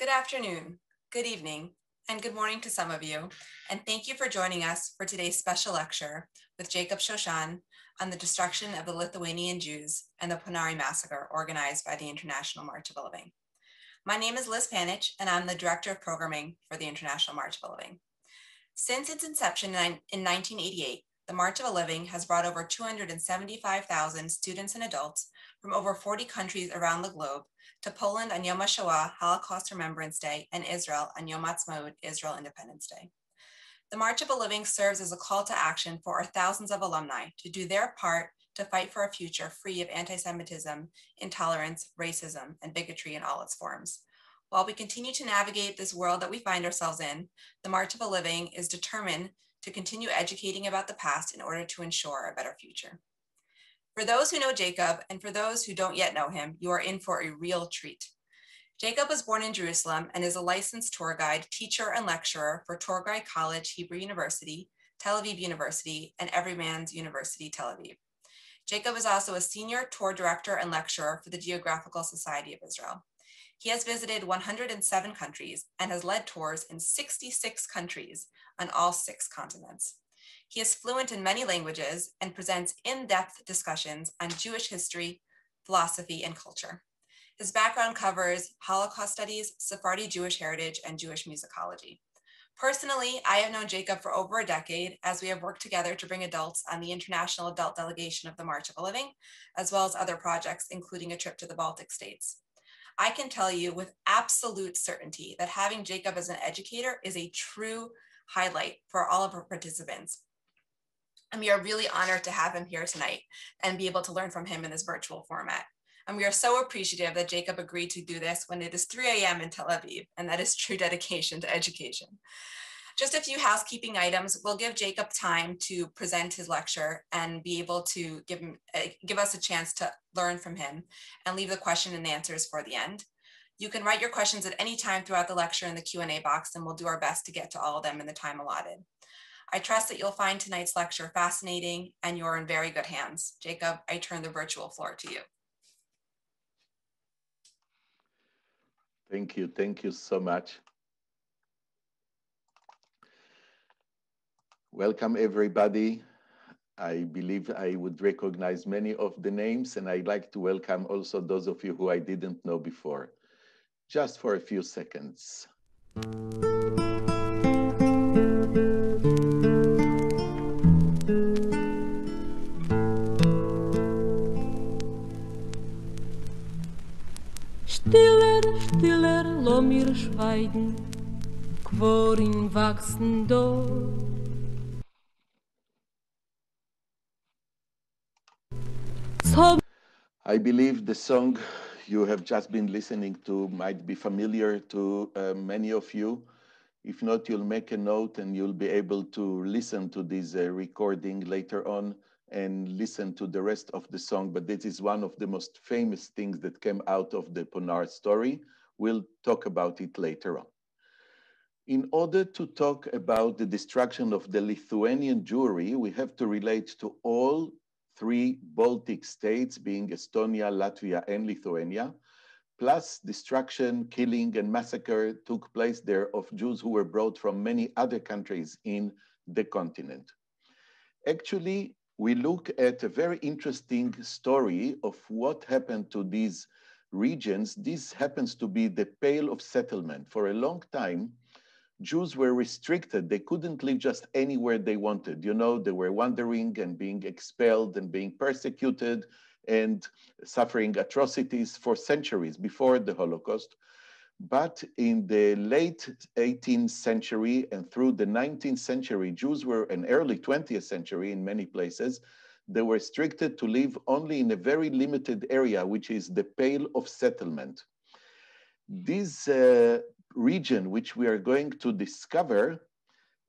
Good afternoon, good evening, and good morning to some of you. And thank you for joining us for today's special lecture with Jacob Shoshan on the destruction of the Lithuanian Jews and the Ponary massacre organized by the International March of the Living. My name is Liz Panich, and I'm the Director of Programming for the International March of the Living. Since its inception in 1988, the March of a Living has brought over 275,000 students and adults from over 40 countries around the globe to Poland on Yom HaShoah, Holocaust Remembrance Day, and Israel on Yom Ha'atzmaut, Israel Independence Day. The March of a Living serves as a call to action for our thousands of alumni to do their part to fight for a future free of anti-Semitism, intolerance, racism, and bigotry in all its forms. While we continue to navigate this world that we find ourselves in, the March of a Living is determined to continue educating about the past in order to ensure a better future. For those who know Jacob and for those who don't yet know him, you are in for a real treat. Jacob was born in Jerusalem and is a licensed tour guide, teacher, and lecturer for Tour Guide College, Hebrew University, Tel Aviv University, and Everyman's University, Tel Aviv. Jacob is also a senior tour director and lecturer for the Geographical Society of Israel. He has visited 107 countries and has led tours in 66 countries on all six continents. He is fluent in many languages and presents in-depth discussions on Jewish history, philosophy, and culture. His background covers Holocaust studies, Sephardi Jewish heritage, and Jewish musicology. Personally, I have known Jacob for over a decade as we have worked together to bring adults on the International Adult Delegation of the March of a Living, as well as other projects, including a trip to the Baltic states. I can tell you with absolute certainty that having Jacob as an educator is a true highlight for all of our participants. And we are really honored to have him here tonight and be able to learn from him in this virtual format. And we are so appreciative that Jacob agreed to do this when it is 3 a.m. in Tel Aviv, and that is true dedication to education. Just a few housekeeping items. We'll give Jacob time to present his lecture and be able to give, him, uh, give us a chance to learn from him and leave the question and answers for the end. You can write your questions at any time throughout the lecture in the Q&A box and we'll do our best to get to all of them in the time allotted. I trust that you'll find tonight's lecture fascinating and you're in very good hands. Jacob, I turn the virtual floor to you. Thank you. Thank you so much. Welcome, everybody. I believe I would recognize many of the names, and I'd like to welcome also those of you who I didn't know before, just for a few seconds. Schweigen, quorin wachsen. I believe the song you have just been listening to might be familiar to uh, many of you. If not, you'll make a note and you'll be able to listen to this uh, recording later on and listen to the rest of the song. But this is one of the most famous things that came out of the Ponar story. We'll talk about it later on. In order to talk about the destruction of the Lithuanian Jewry, we have to relate to all three Baltic states, being Estonia, Latvia, and Lithuania, plus destruction, killing, and massacre took place there of Jews who were brought from many other countries in the continent. Actually, we look at a very interesting story of what happened to these regions. This happens to be the Pale of Settlement. For a long time, Jews were restricted. They couldn't live just anywhere they wanted. You know, they were wandering and being expelled and being persecuted and suffering atrocities for centuries before the Holocaust. But in the late 18th century and through the 19th century, Jews were, and early 20th century in many places, they were restricted to live only in a very limited area, which is the Pale of Settlement. This uh, region which we are going to discover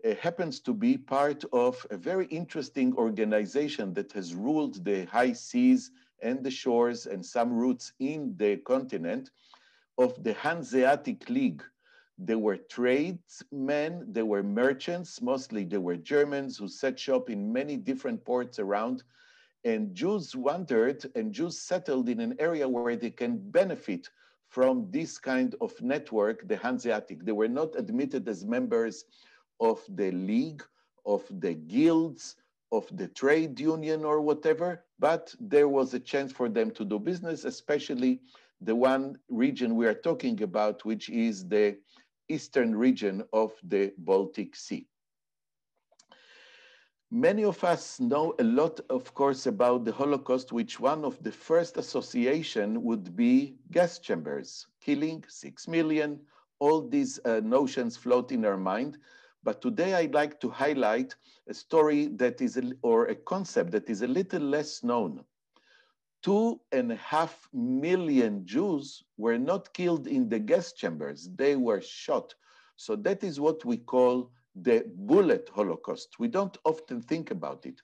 uh, happens to be part of a very interesting organization that has ruled the high seas and the shores and some routes in the continent of the Hanseatic League. There were tradesmen, there were merchants, mostly they were Germans who set shop in many different ports around. And Jews wandered and Jews settled in an area where they can benefit from this kind of network, the Hanseatic. They were not admitted as members of the league, of the guilds, of the trade union or whatever, but there was a chance for them to do business, especially the one region we are talking about, which is the eastern region of the Baltic Sea. Many of us know a lot, of course, about the Holocaust, which one of the first association would be gas chambers, killing six million, all these uh, notions float in our mind. But today I'd like to highlight a story that is, a, or a concept that is a little less known. Two and a half million Jews were not killed in the gas chambers, they were shot. So that is what we call the bullet Holocaust. We don't often think about it.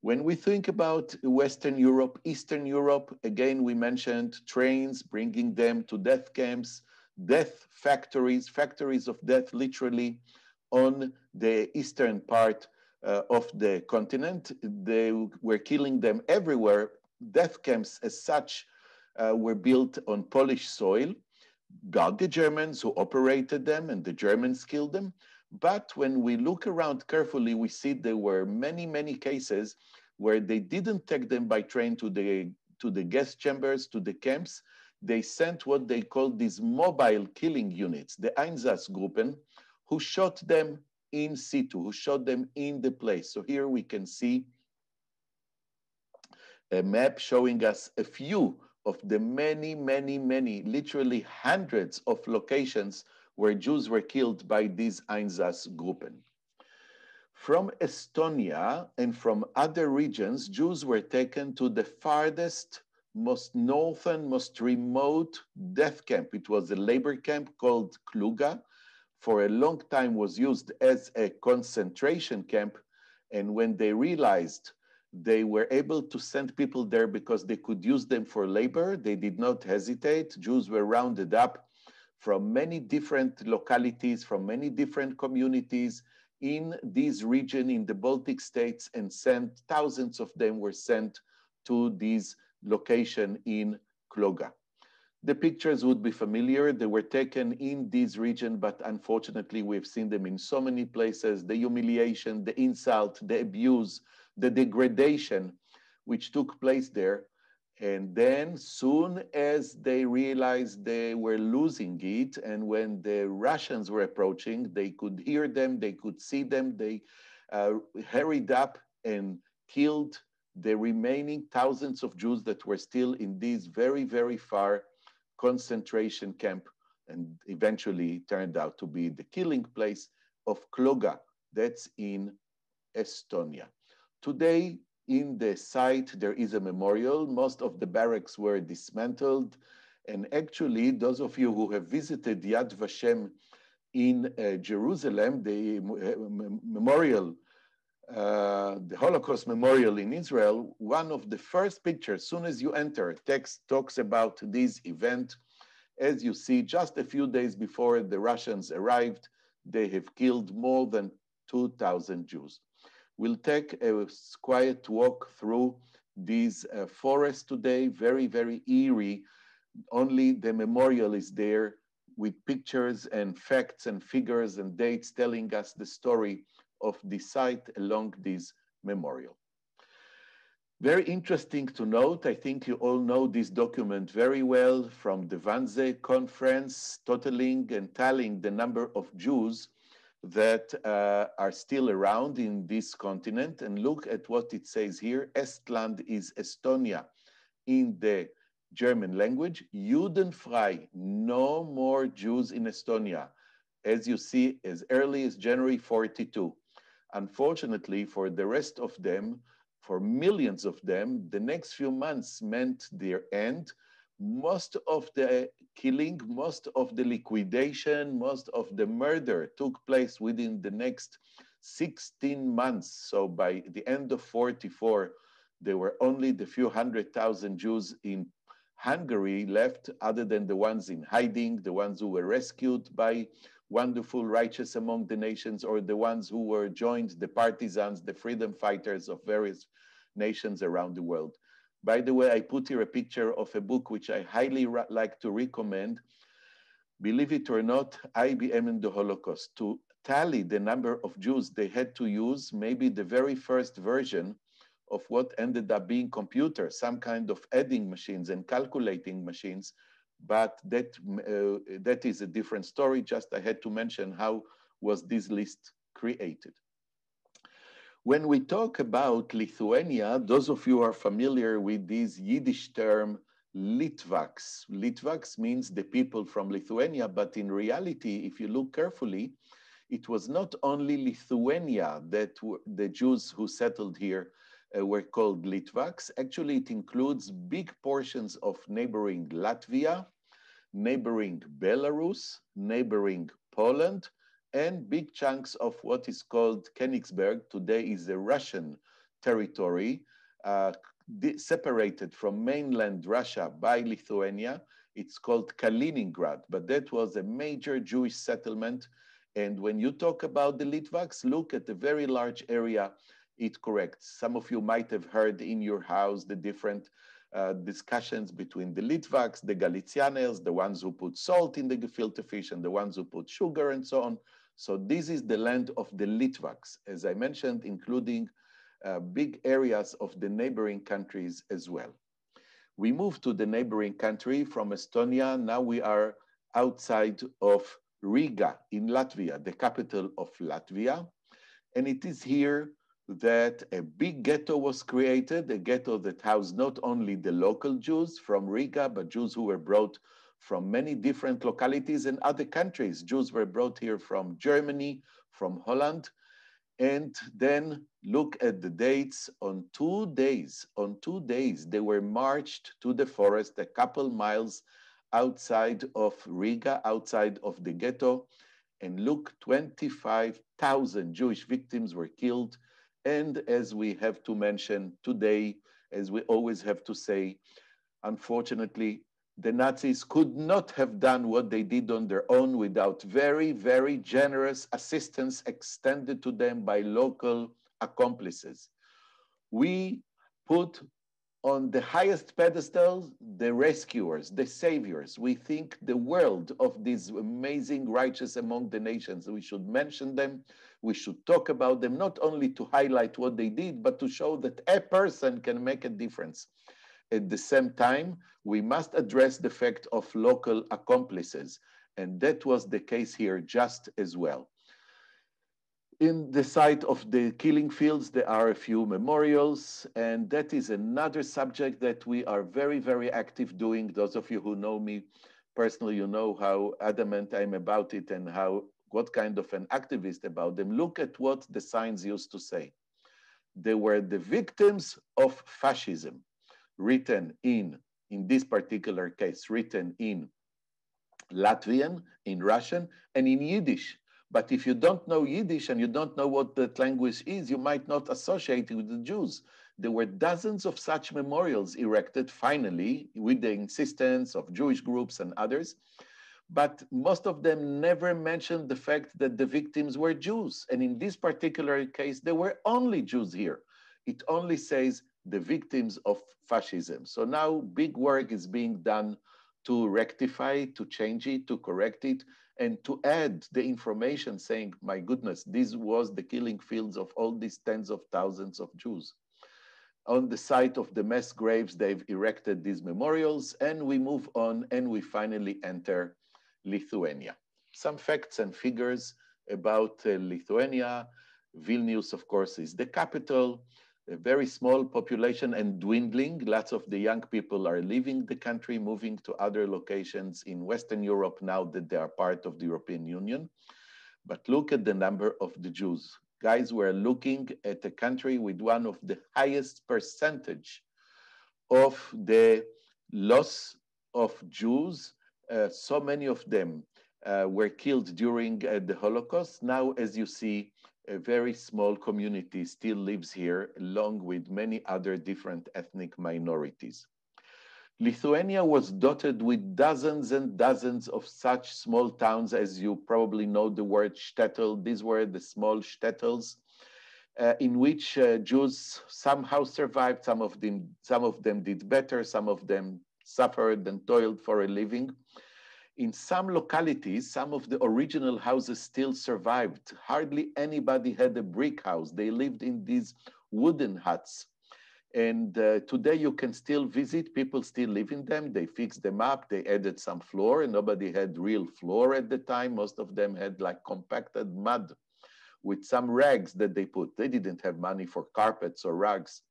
When we think about Western Europe, Eastern Europe, again, we mentioned trains bringing them to death camps, death factories, factories of death, literally, on the eastern part uh, of the continent. They were killing them everywhere. Death camps, as such, uh, were built on Polish soil. by the Germans who operated them, and the Germans killed them. But when we look around carefully, we see there were many, many cases where they didn't take them by train to the, to the gas chambers, to the camps. They sent what they called these mobile killing units, the Einsatzgruppen, who shot them in situ, who shot them in the place. So here we can see a map showing us a few of the many, many, many, literally hundreds of locations where Jews were killed by these Einsatzgruppen. From Estonia and from other regions, Jews were taken to the farthest, most northern, most remote death camp. It was a labor camp called Kluga. For a long time was used as a concentration camp. And when they realized they were able to send people there because they could use them for labor, they did not hesitate. Jews were rounded up from many different localities, from many different communities in this region in the Baltic states and sent, thousands of them were sent to this location in Kloga. The pictures would be familiar. They were taken in this region, but unfortunately we've seen them in so many places, the humiliation, the insult, the abuse, the degradation which took place there and then soon as they realized they were losing it, and when the Russians were approaching, they could hear them, they could see them, they uh, hurried up and killed the remaining thousands of Jews that were still in this very, very far concentration camp, and eventually turned out to be the killing place of Kloga, that's in Estonia. Today, in the site, there is a memorial. Most of the barracks were dismantled. And actually, those of you who have visited Yad Vashem in uh, Jerusalem, the memorial, uh, the Holocaust Memorial in Israel, one of the first pictures, soon as you enter, text talks about this event. As you see, just a few days before the Russians arrived, they have killed more than 2,000 Jews. We'll take a quiet walk through these uh, forests today, very, very eerie. Only the memorial is there with pictures and facts and figures and dates telling us the story of the site along this memorial. Very interesting to note, I think you all know this document very well from the Wannsee conference, totaling and tallying the number of Jews that uh, are still around in this continent. And look at what it says here. Estland is Estonia in the German language. Judenfrei, no more Jews in Estonia, as you see, as early as January 42. Unfortunately, for the rest of them, for millions of them, the next few months meant their end. Most of the killing, most of the liquidation, most of the murder took place within the next 16 months. So by the end of 44, there were only the few hundred thousand Jews in Hungary left, other than the ones in hiding, the ones who were rescued by wonderful righteous among the nations, or the ones who were joined the partisans, the freedom fighters of various nations around the world. By the way, I put here a picture of a book which I highly like to recommend. Believe it or not, IBM and the Holocaust. To tally the number of Jews they had to use, maybe the very first version of what ended up being computers, some kind of adding machines and calculating machines. But that, uh, that is a different story. Just I had to mention how was this list created. When we talk about Lithuania, those of you are familiar with this Yiddish term Litvaks. Litvaks means the people from Lithuania, but in reality, if you look carefully, it was not only Lithuania that the Jews who settled here uh, were called Litvaks. Actually, it includes big portions of neighboring Latvia, neighboring Belarus, neighboring Poland, and big chunks of what is called Königsberg. Today is a Russian territory, uh, separated from mainland Russia by Lithuania. It's called Kaliningrad, but that was a major Jewish settlement. And when you talk about the Litvaks, look at the very large area it corrects. Some of you might have heard in your house the different uh, discussions between the Litvaks, the Galicianers, the ones who put salt in the gefilte fish and the ones who put sugar and so on. So this is the land of the Litvaks, as I mentioned, including uh, big areas of the neighboring countries as well. We moved to the neighboring country from Estonia. Now we are outside of Riga in Latvia, the capital of Latvia. And it is here that a big ghetto was created, a ghetto that housed not only the local Jews from Riga, but Jews who were brought from many different localities and other countries. Jews were brought here from Germany, from Holland. And then look at the dates. On two days, on two days, they were marched to the forest a couple miles outside of Riga, outside of the ghetto. And look, 25,000 Jewish victims were killed and as we have to mention today, as we always have to say, unfortunately, the Nazis could not have done what they did on their own without very, very generous assistance extended to them by local accomplices. We put on the highest pedestal the rescuers, the saviors. We think the world of these amazing righteous among the nations. We should mention them we should talk about them, not only to highlight what they did, but to show that a person can make a difference. At the same time, we must address the fact of local accomplices. And that was the case here just as well. In the site of the killing fields, there are a few memorials, and that is another subject that we are very, very active doing. Those of you who know me personally, you know how adamant I'm about it and how what kind of an activist about them, look at what the signs used to say. They were the victims of fascism, written in, in this particular case, written in Latvian, in Russian, and in Yiddish. But if you don't know Yiddish and you don't know what that language is, you might not associate it with the Jews. There were dozens of such memorials erected finally with the insistence of Jewish groups and others but most of them never mentioned the fact that the victims were Jews. And in this particular case, there were only Jews here. It only says the victims of fascism. So now big work is being done to rectify, to change it, to correct it, and to add the information saying, my goodness, this was the killing fields of all these tens of thousands of Jews. On the site of the mass graves, they've erected these memorials, and we move on and we finally enter Lithuania. Some facts and figures about uh, Lithuania. Vilnius, of course, is the capital, a very small population and dwindling. Lots of the young people are leaving the country, moving to other locations in Western Europe now that they are part of the European Union. But look at the number of the Jews. Guys, we're looking at a country with one of the highest percentage of the loss of Jews uh, so many of them uh, were killed during uh, the Holocaust. Now, as you see, a very small community still lives here, along with many other different ethnic minorities. Lithuania was dotted with dozens and dozens of such small towns, as you probably know the word shtetl. These were the small shtetls. uh, in which uh, Jews somehow survived. Some of them, some of them did better. Some of them suffered and toiled for a living. In some localities, some of the original houses still survived. Hardly anybody had a brick house. They lived in these wooden huts. And uh, today you can still visit, people still live in them. They fixed them up, they added some floor and nobody had real floor at the time. Most of them had like compacted mud with some rags that they put. They didn't have money for carpets or rugs.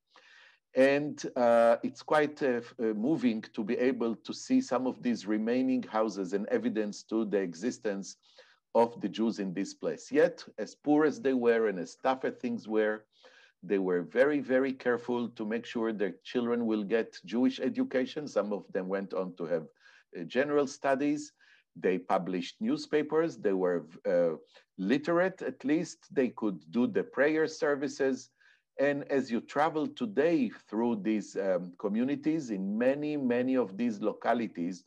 And uh, it's quite uh, uh, moving to be able to see some of these remaining houses and evidence to the existence of the Jews in this place. Yet, as poor as they were and as tough as things were, they were very, very careful to make sure their children will get Jewish education. Some of them went on to have uh, general studies. They published newspapers. They were uh, literate, at least. They could do the prayer services. And as you travel today through these um, communities, in many, many of these localities,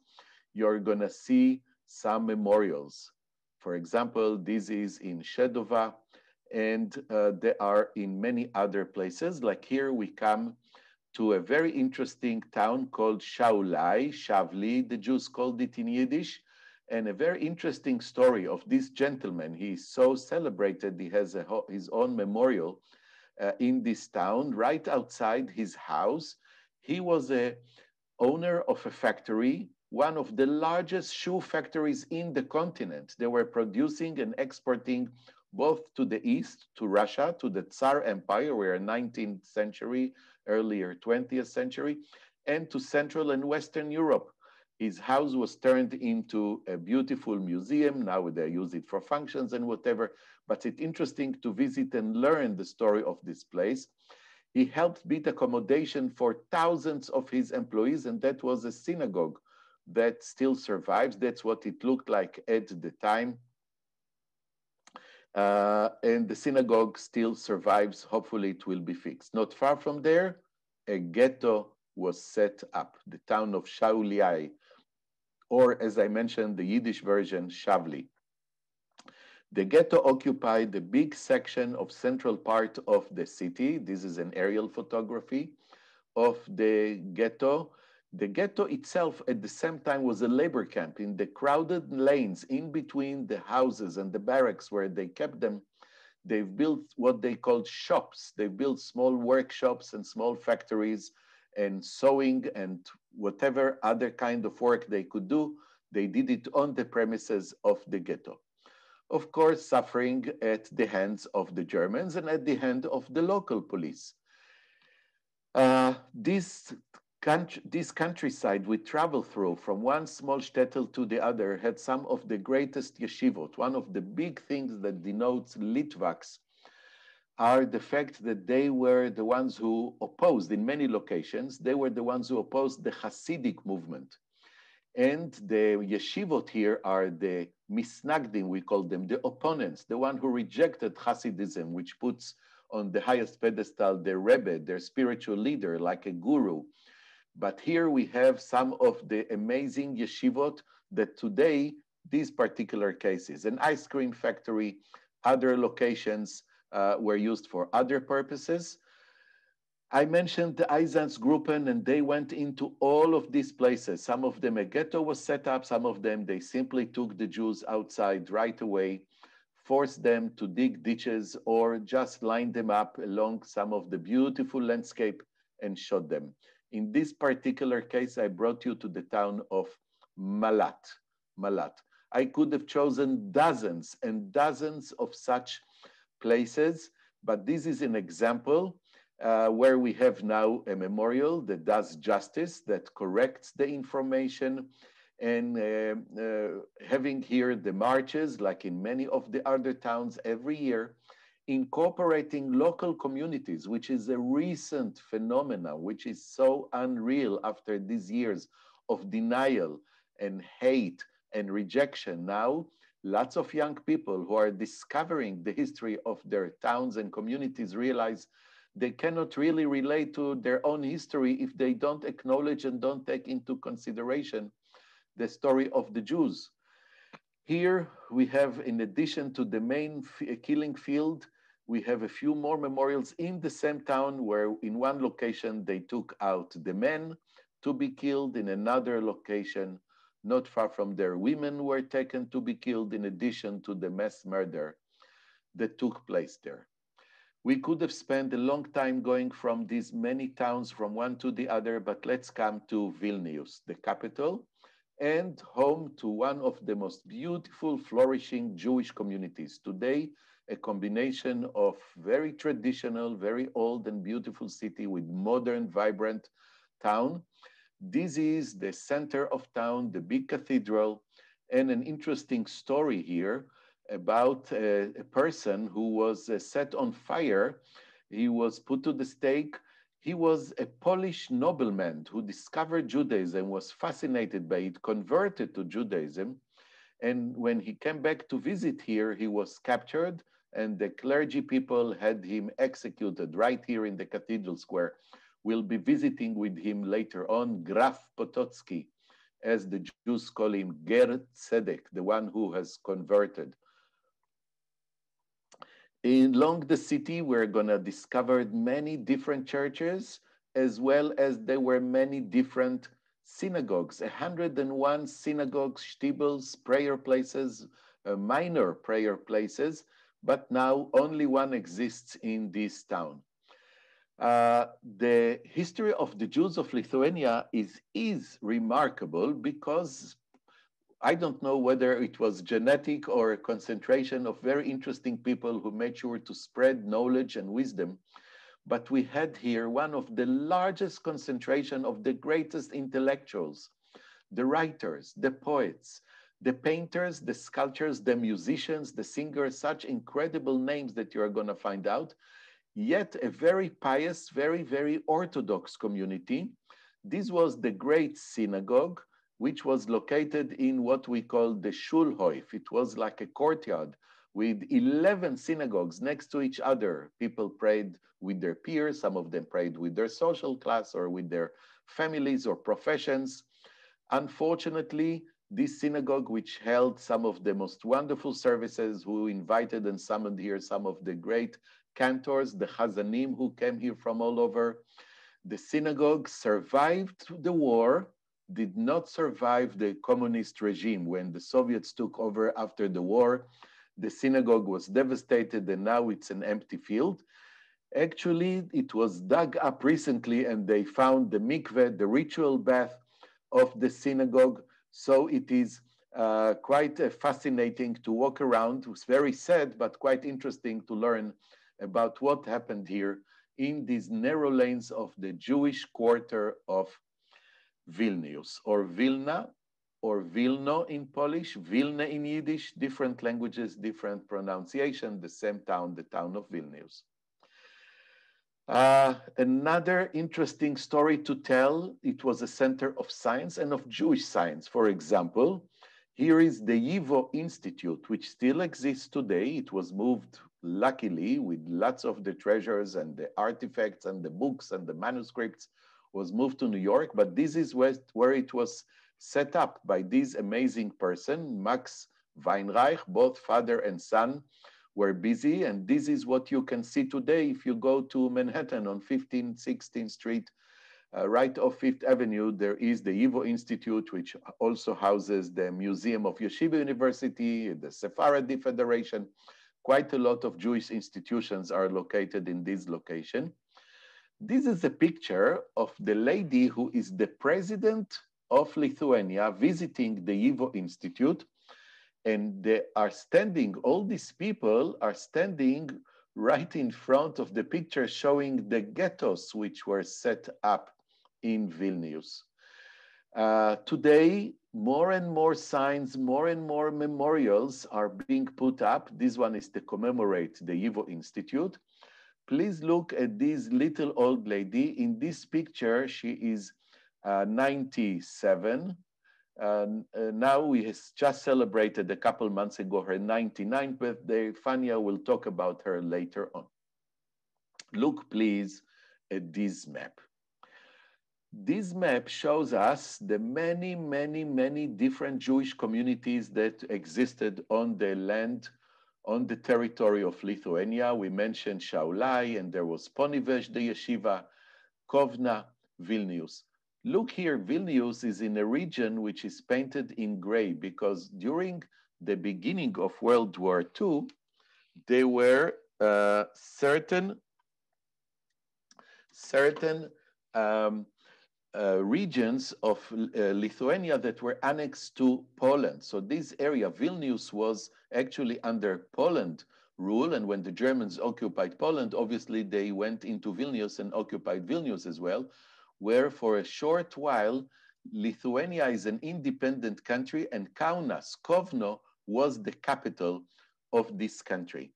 you're going to see some memorials. For example, this is in Shedova, and uh, they are in many other places. Like here, we come to a very interesting town called Shaulai, Shavli, the Jews called it in Yiddish, and a very interesting story of this gentleman. He's so celebrated, he has his own memorial uh, in this town, right outside his house. He was a owner of a factory, one of the largest shoe factories in the continent. They were producing and exporting both to the east, to Russia, to the Tsar Empire, where 19th century, earlier 20th century, and to Central and Western Europe. His house was turned into a beautiful museum. Now they use it for functions and whatever, but it's interesting to visit and learn the story of this place. He helped build accommodation for thousands of his employees, and that was a synagogue that still survives. That's what it looked like at the time. Uh, and the synagogue still survives. Hopefully, it will be fixed. Not far from there, a ghetto was set up, the town of Shauliai, or as I mentioned, the Yiddish version, Shavli. The ghetto occupied the big section of central part of the city. This is an aerial photography of the ghetto. The ghetto itself at the same time was a labor camp in the crowded lanes in between the houses and the barracks where they kept them. They've built what they called shops. They built small workshops and small factories and sewing and whatever other kind of work they could do. They did it on the premises of the ghetto. Of course, suffering at the hands of the Germans and at the hand of the local police. Uh, this Country, this countryside we travel through from one small shtetl to the other had some of the greatest yeshivot. One of the big things that denotes Litvaks are the fact that they were the ones who opposed, in many locations, they were the ones who opposed the Hasidic movement. And the yeshivot here are the misnagdim, we call them, the opponents, the one who rejected Hasidism, which puts on the highest pedestal their Rebbe, their spiritual leader, like a guru, but here we have some of the amazing yeshivot that today, these particular cases, an ice cream factory, other locations uh, were used for other purposes. I mentioned the Einsatzgruppen and they went into all of these places. Some of them a ghetto was set up, some of them they simply took the Jews outside right away, forced them to dig ditches or just line them up along some of the beautiful landscape and shot them. In this particular case, I brought you to the town of Malat. Malat. I could have chosen dozens and dozens of such places, but this is an example uh, where we have now a memorial that does justice, that corrects the information, and uh, uh, having here the marches, like in many of the other towns every year, incorporating local communities, which is a recent phenomenon, which is so unreal after these years of denial and hate and rejection. Now, lots of young people who are discovering the history of their towns and communities realize they cannot really relate to their own history if they don't acknowledge and don't take into consideration the story of the Jews. Here we have, in addition to the main uh, killing field, we have a few more memorials in the same town where in one location they took out the men to be killed, in another location, not far from there, women were taken to be killed in addition to the mass murder that took place there. We could have spent a long time going from these many towns from one to the other, but let's come to Vilnius, the capital, and home to one of the most beautiful, flourishing Jewish communities. Today, a combination of very traditional, very old and beautiful city with modern, vibrant town. This is the center of town, the big cathedral, and an interesting story here about a, a person who was uh, set on fire. He was put to the stake. He was a Polish nobleman who discovered Judaism, was fascinated by it, converted to Judaism. And when he came back to visit here, he was captured and the clergy people had him executed right here in the cathedral square. We'll be visiting with him later on, Graf Potocki, as the Jews call him, Ger Tzedek, the one who has converted. In, along the city, we're gonna discover many different churches, as well as there were many different synagogues, 101 synagogues, shtibels, prayer places, uh, minor prayer places, but now only one exists in this town. Uh, the history of the Jews of Lithuania is, is remarkable because I don't know whether it was genetic or a concentration of very interesting people who made sure to spread knowledge and wisdom. But we had here one of the largest concentration of the greatest intellectuals, the writers, the poets, the painters, the sculptors, the musicians, the singers, such incredible names that you are going to find out. Yet a very pious, very, very orthodox community. This was the great synagogue, which was located in what we call the Schulhof. It was like a courtyard with 11 synagogues next to each other. People prayed with their peers, some of them prayed with their social class or with their families or professions. Unfortunately, this synagogue, which held some of the most wonderful services, who invited and summoned here some of the great cantors, the Chazanim, who came here from all over. The synagogue survived the war, did not survive the communist regime when the Soviets took over after the war. The synagogue was devastated and now it's an empty field. Actually, it was dug up recently and they found the mikveh, the ritual bath of the synagogue, so it is uh, quite uh, fascinating to walk around. It was very sad, but quite interesting to learn about what happened here in these narrow lanes of the Jewish quarter of Vilnius, or Vilna, or Vilno in Polish, Vilna in Yiddish, different languages, different pronunciation, the same town, the town of Vilnius. Uh, another interesting story to tell, it was a center of science and of Jewish science. For example, here is the YIVO Institute, which still exists today. It was moved, luckily, with lots of the treasures and the artifacts and the books and the manuscripts was moved to New York, but this is where, where it was set up by this amazing person, Max Weinreich, both father and son, were busy. And this is what you can see today if you go to Manhattan on 15th, 16th Street, uh, right off Fifth Avenue, there is the YIVO Institute, which also houses the Museum of Yeshiva University, the Sephardi Federation. Quite a lot of Jewish institutions are located in this location. This is a picture of the lady who is the president of Lithuania visiting the YIVO Institute and they are standing, all these people are standing right in front of the picture showing the ghettos which were set up in Vilnius. Uh, today, more and more signs, more and more memorials are being put up. This one is to commemorate the YIVO Institute. Please look at this little old lady. In this picture, she is uh, 97 uh, now we has just celebrated a couple months ago her 99th birthday. Fania will talk about her later on. Look, please, at this map. This map shows us the many, many, many different Jewish communities that existed on the land on the territory of Lithuania. We mentioned Šiauliai, and there was Ponevezh, the yeshiva, Kovna, Vilnius. Look here, Vilnius is in a region which is painted in gray because during the beginning of World War II, there were uh, certain certain um, uh, regions of uh, Lithuania that were annexed to Poland. So this area, Vilnius, was actually under Poland rule. And when the Germans occupied Poland, obviously they went into Vilnius and occupied Vilnius as well, where for a short while, Lithuania is an independent country and Kaunas, Kovno, was the capital of this country.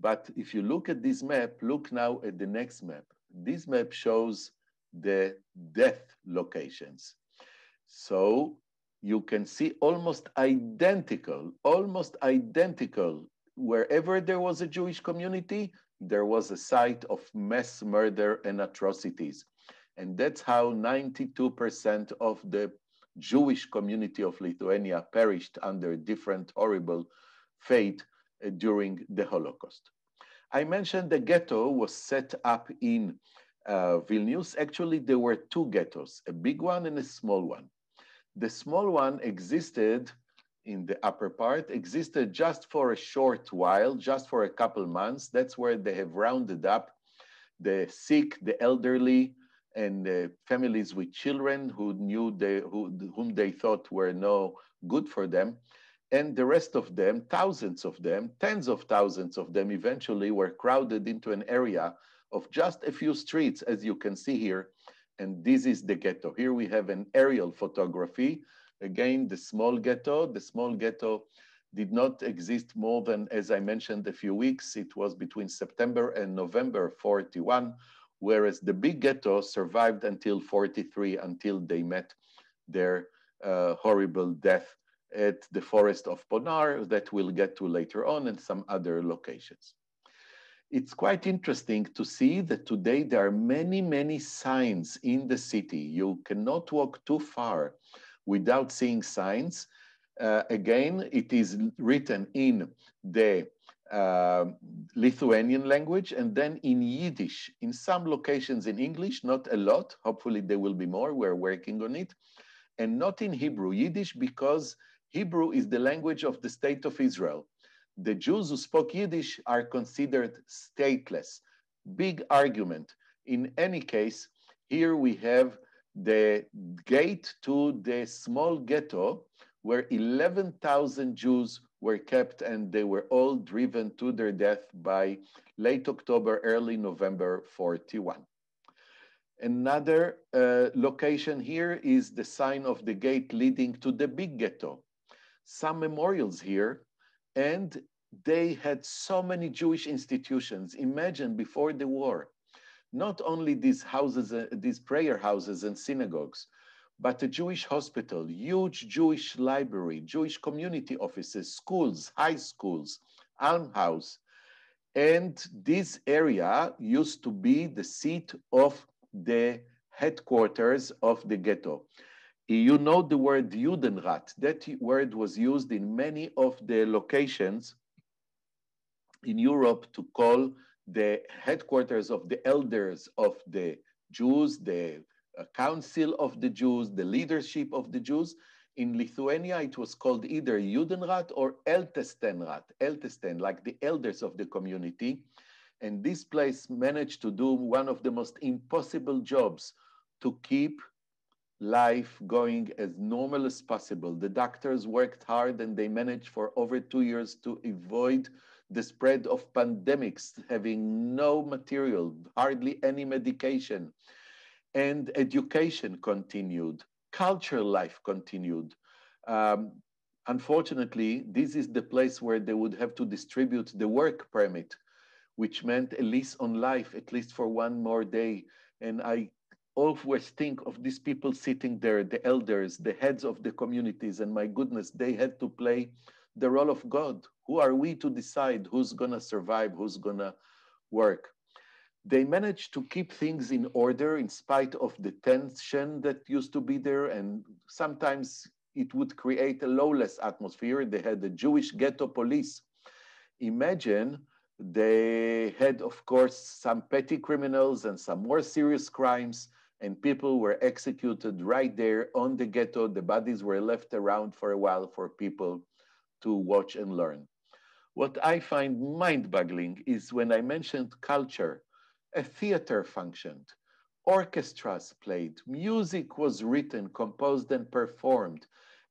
But if you look at this map, look now at the next map. This map shows the death locations. So you can see almost identical, almost identical. Wherever there was a Jewish community, there was a site of mass murder and atrocities. And that's how 92% of the Jewish community of Lithuania perished under different horrible fate uh, during the Holocaust. I mentioned the ghetto was set up in uh, Vilnius. Actually, there were two ghettos, a big one and a small one. The small one existed in the upper part, existed just for a short while, just for a couple months. That's where they have rounded up the sick, the elderly, and the families with children who knew they, who, whom they thought were no good for them. And the rest of them, thousands of them, tens of thousands of them eventually were crowded into an area of just a few streets, as you can see here. And this is the ghetto. Here we have an aerial photography. Again, the small ghetto. The small ghetto did not exist more than, as I mentioned, a few weeks. It was between September and November 41, whereas the big ghetto survived until 43, until they met their uh, horrible death at the forest of Ponar that we'll get to later on and some other locations it's quite interesting to see that today there are many, many signs in the city. You cannot walk too far without seeing signs. Uh, again, it is written in the uh, Lithuanian language and then in Yiddish. In some locations in English, not a lot. Hopefully there will be more. We're working on it. And not in Hebrew. Yiddish because Hebrew is the language of the state of Israel the Jews who spoke Yiddish are considered stateless. Big argument. In any case, here we have the gate to the small ghetto where 11,000 Jews were kept and they were all driven to their death by late October, early November 41. Another uh, location here is the sign of the gate leading to the big ghetto. Some memorials here and they had so many Jewish institutions. Imagine before the war, not only these houses, uh, these prayer houses and synagogues, but a Jewish hospital, huge Jewish library, Jewish community offices, schools, high schools, almhouse. And this area used to be the seat of the headquarters of the ghetto. You know the word Judenrat. That word was used in many of the locations in Europe to call the headquarters of the elders of the Jews, the uh, council of the Jews, the leadership of the Jews. In Lithuania, it was called either Judenrat or Ältestenrat, Ältesten, like the elders of the community. And this place managed to do one of the most impossible jobs to keep life going as normal as possible. The doctors worked hard and they managed for over two years to avoid the spread of pandemics, having no material, hardly any medication, and education continued, cultural life continued. Um, unfortunately, this is the place where they would have to distribute the work permit, which meant a lease on life, at least for one more day. And I always think of these people sitting there, the elders, the heads of the communities, and my goodness, they had to play the role of God. Who are we to decide who's to survive, who's to work? They managed to keep things in order in spite of the tension that used to be there. And sometimes it would create a lawless atmosphere. They had the Jewish ghetto police. Imagine they had, of course, some petty criminals and some more serious crimes, and people were executed right there on the ghetto. The bodies were left around for a while for people to watch and learn. What I find mind boggling is when I mentioned culture, a theater functioned, orchestras played, music was written, composed, and performed.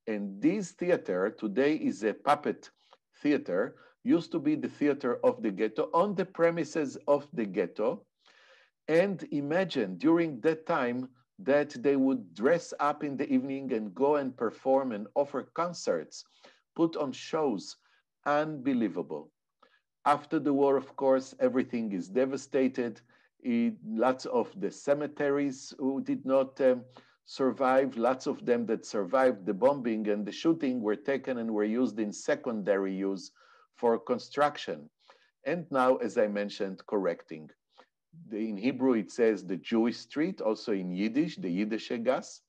And this theater today is a puppet theater, used to be the theater of the ghetto on the premises of the ghetto. And imagine during that time that they would dress up in the evening and go and perform and offer concerts, put on shows, unbelievable. After the war, of course, everything is devastated. It, lots of the cemeteries who did not um, survive, lots of them that survived the bombing and the shooting were taken and were used in secondary use for construction. And now, as I mentioned, correcting. In Hebrew, it says the Jewish street, also in Yiddish, the Yiddish gas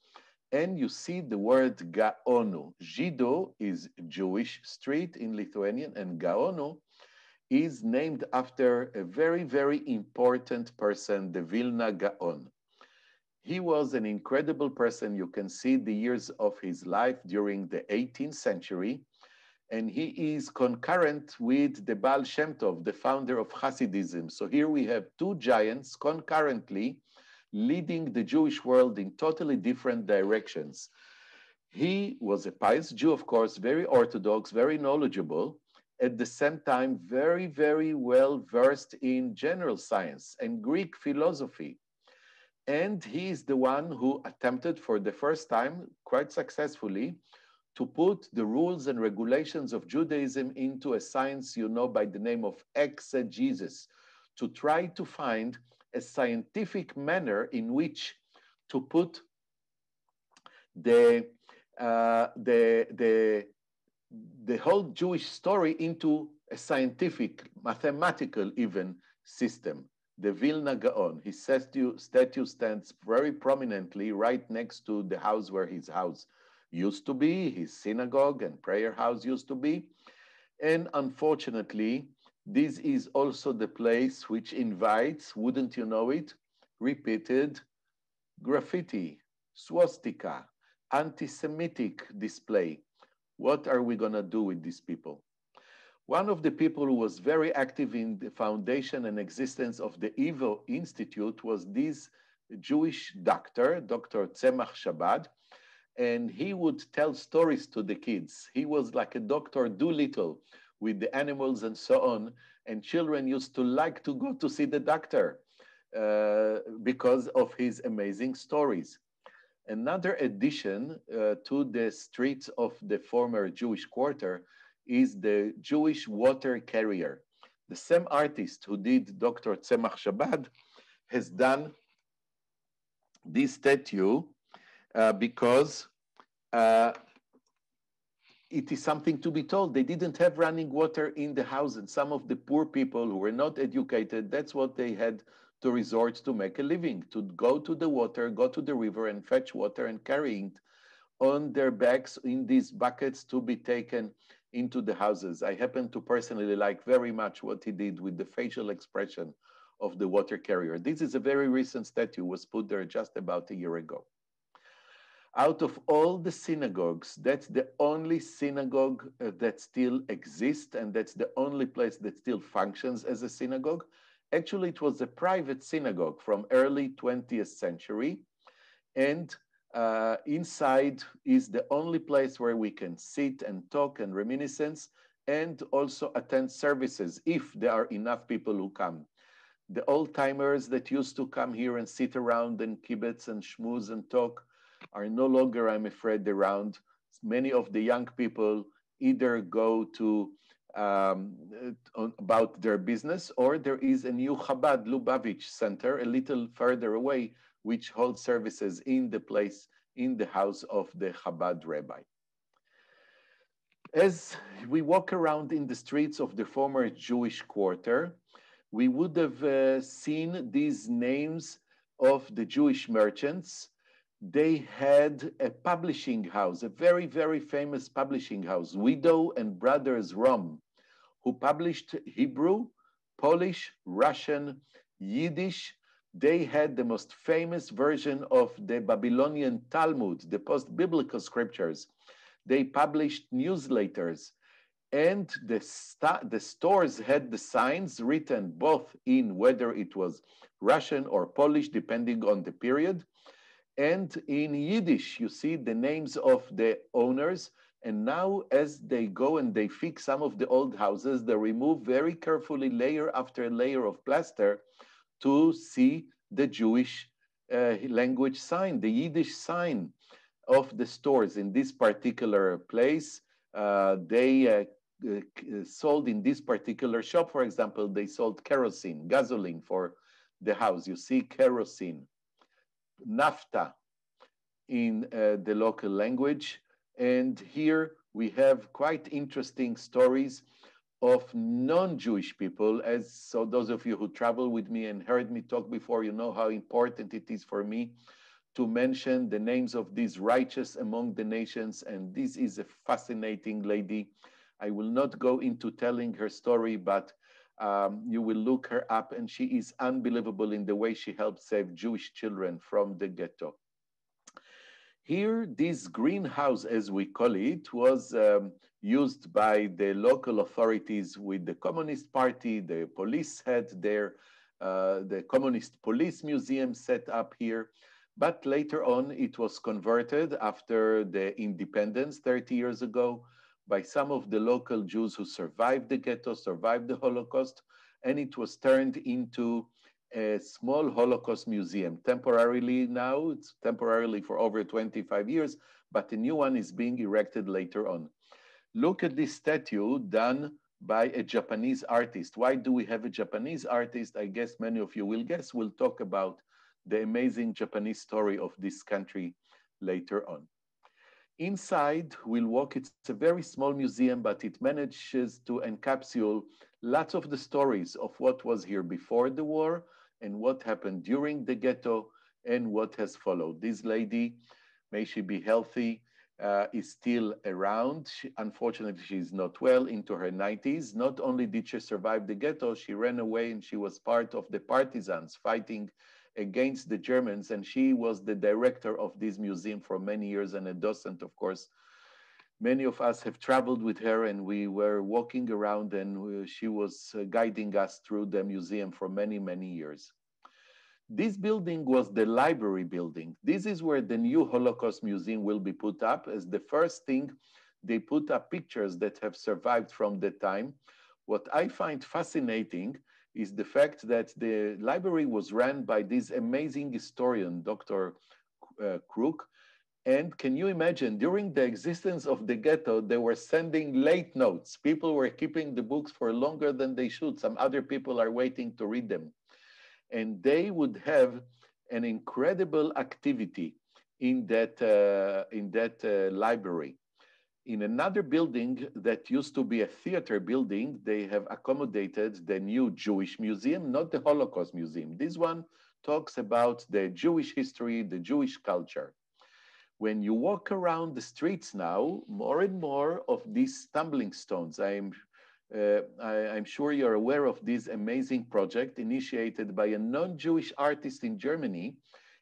and you see the word Gaonu. Jido is Jewish street in Lithuanian, and Gaonu is named after a very, very important person, the Vilna Gaon. He was an incredible person. You can see the years of his life during the 18th century, and he is concurrent with the Baal Shem Tov, the founder of Hasidism. So here we have two giants concurrently leading the Jewish world in totally different directions. He was a pious Jew, of course, very orthodox, very knowledgeable, at the same time, very, very well versed in general science and Greek philosophy. And he is the one who attempted for the first time, quite successfully, to put the rules and regulations of Judaism into a science you know by the name of exegesis, to try to find a scientific manner in which to put the, uh, the, the, the whole Jewish story into a scientific, mathematical even system. The Vilna Gaon, his statue, statue stands very prominently right next to the house where his house used to be, his synagogue and prayer house used to be. And unfortunately, this is also the place which invites, wouldn't you know it, repeated graffiti, swastika, anti-Semitic display. What are we gonna do with these people? One of the people who was very active in the foundation and existence of the YIVO Institute was this Jewish doctor, Dr. Tzemach Shabad, and he would tell stories to the kids. He was like a Dr. Dolittle with the animals and so on. And children used to like to go to see the doctor uh, because of his amazing stories. Another addition uh, to the streets of the former Jewish quarter is the Jewish water carrier. The same artist who did Dr. Tzemach Shabad has done this statue uh, because uh, it is something to be told. They didn't have running water in the house, and some of the poor people who were not educated, that's what they had to resort to make a living, to go to the water, go to the river and fetch water and carry it on their backs in these buckets to be taken into the houses. I happen to personally like very much what he did with the facial expression of the water carrier. This is a very recent statue, was put there just about a year ago out of all the synagogues, that's the only synagogue uh, that still exists, and that's the only place that still functions as a synagogue. Actually, it was a private synagogue from early 20th century, and uh, inside is the only place where we can sit and talk and reminiscence, and also attend services if there are enough people who come. The old timers that used to come here and sit around and kibitz and schmooze and talk are no longer, I'm afraid, around. Many of the young people either go to um, about their business, or there is a new Chabad Lubavitch Center a little further away, which holds services in the place, in the house of the Chabad rabbi. As we walk around in the streets of the former Jewish quarter, we would have uh, seen these names of the Jewish merchants they had a publishing house, a very, very famous publishing house, Widow and Brothers Romm, who published Hebrew, Polish, Russian, Yiddish. They had the most famous version of the Babylonian Talmud, the post-biblical scriptures. They published newsletters and the, the stores had the signs written both in whether it was Russian or Polish, depending on the period. And in Yiddish, you see the names of the owners. And now as they go and they fix some of the old houses, they remove very carefully layer after layer of plaster to see the Jewish uh, language sign, the Yiddish sign of the stores in this particular place. Uh, they uh, uh, sold in this particular shop, for example, they sold kerosene, gasoline for the house. You see kerosene, nafta in uh, the local language. And here we have quite interesting stories of non-Jewish people. As so those of you who travel with me and heard me talk before, you know how important it is for me to mention the names of these righteous among the nations. And this is a fascinating lady. I will not go into telling her story, but um, you will look her up and she is unbelievable in the way she helped save Jewish children from the ghetto. Here, this greenhouse, as we call it, was um, used by the local authorities with the Communist Party. The police had their, uh, the Communist Police Museum set up here. But later on, it was converted after the independence 30 years ago by some of the local Jews who survived the ghetto, survived the Holocaust, and it was turned into a small Holocaust museum. Temporarily now, it's temporarily for over 25 years, but a new one is being erected later on. Look at this statue done by a Japanese artist. Why do we have a Japanese artist? I guess many of you will guess. We'll talk about the amazing Japanese story of this country later on. Inside, we'll walk, it's a very small museum, but it manages to encapsulate lots of the stories of what was here before the war and what happened during the ghetto and what has followed. This lady, may she be healthy, uh, is still around. She, unfortunately, she's not well into her 90s. Not only did she survive the ghetto, she ran away and she was part of the partisans fighting against the Germans, and she was the director of this museum for many years and a docent, of course. Many of us have traveled with her, and we were walking around, and she was uh, guiding us through the museum for many, many years. This building was the library building. This is where the new Holocaust Museum will be put up. As the first thing, they put up pictures that have survived from the time. What I find fascinating is the fact that the library was run by this amazing historian, Dr. Uh, Kruk. And can you imagine, during the existence of the ghetto, they were sending late notes. People were keeping the books for longer than they should. Some other people are waiting to read them. And they would have an incredible activity in that, uh, in that uh, library. In another building that used to be a theater building, they have accommodated the new Jewish museum, not the Holocaust museum. This one talks about the Jewish history, the Jewish culture. When you walk around the streets now, more and more of these stumbling stones, I'm, uh, I, I'm sure you're aware of this amazing project initiated by a non-Jewish artist in Germany.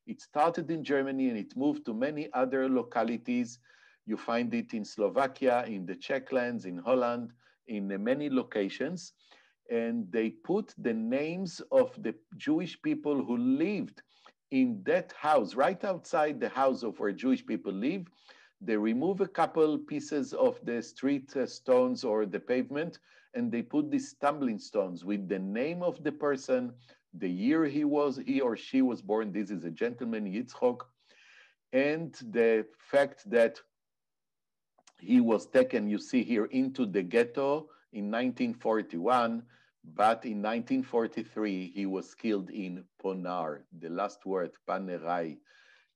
It started in Germany and it moved to many other localities you find it in Slovakia, in the Czech lands, in Holland, in many locations. And they put the names of the Jewish people who lived in that house, right outside the house of where Jewish people live. They remove a couple pieces of the street uh, stones or the pavement, and they put these stumbling stones with the name of the person, the year he was, he or she was born. This is a gentleman, Yitzchok, and the fact that he was taken, you see here, into the ghetto in 1941, but in 1943, he was killed in Ponar, the last word, Paneriai.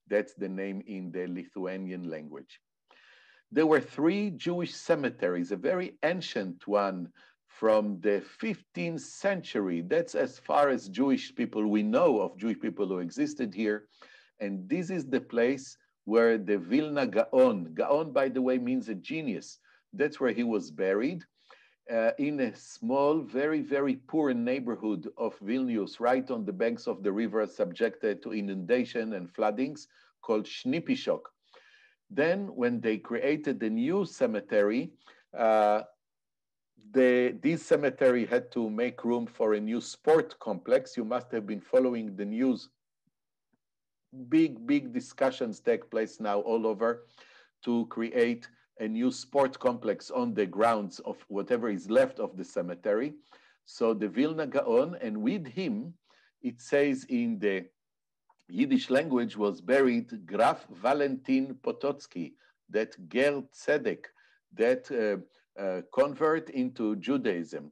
That's the name in the Lithuanian language. There were three Jewish cemeteries, a very ancient one from the 15th century. That's as far as Jewish people we know of Jewish people who existed here. And this is the place where the Vilna Gaon, Gaon, by the way, means a genius. That's where he was buried. uh, in a small, very, very poor neighborhood of Vilnius, right on the banks of the river subjected to inundation and floodings called Shnipiszok. Then when they created the new cemetery, uh, the, this cemetery had to make room for a new sport complex. You must have been following the news. Big, big discussions take place now all over to create a new sport complex on the grounds of whatever is left of the cemetery. So the Vilna Gaon, and with him, it says in the Yiddish language was buried Graf Valentin Potocki, that Ger Tzedek, that uh, uh, convert into Judaism.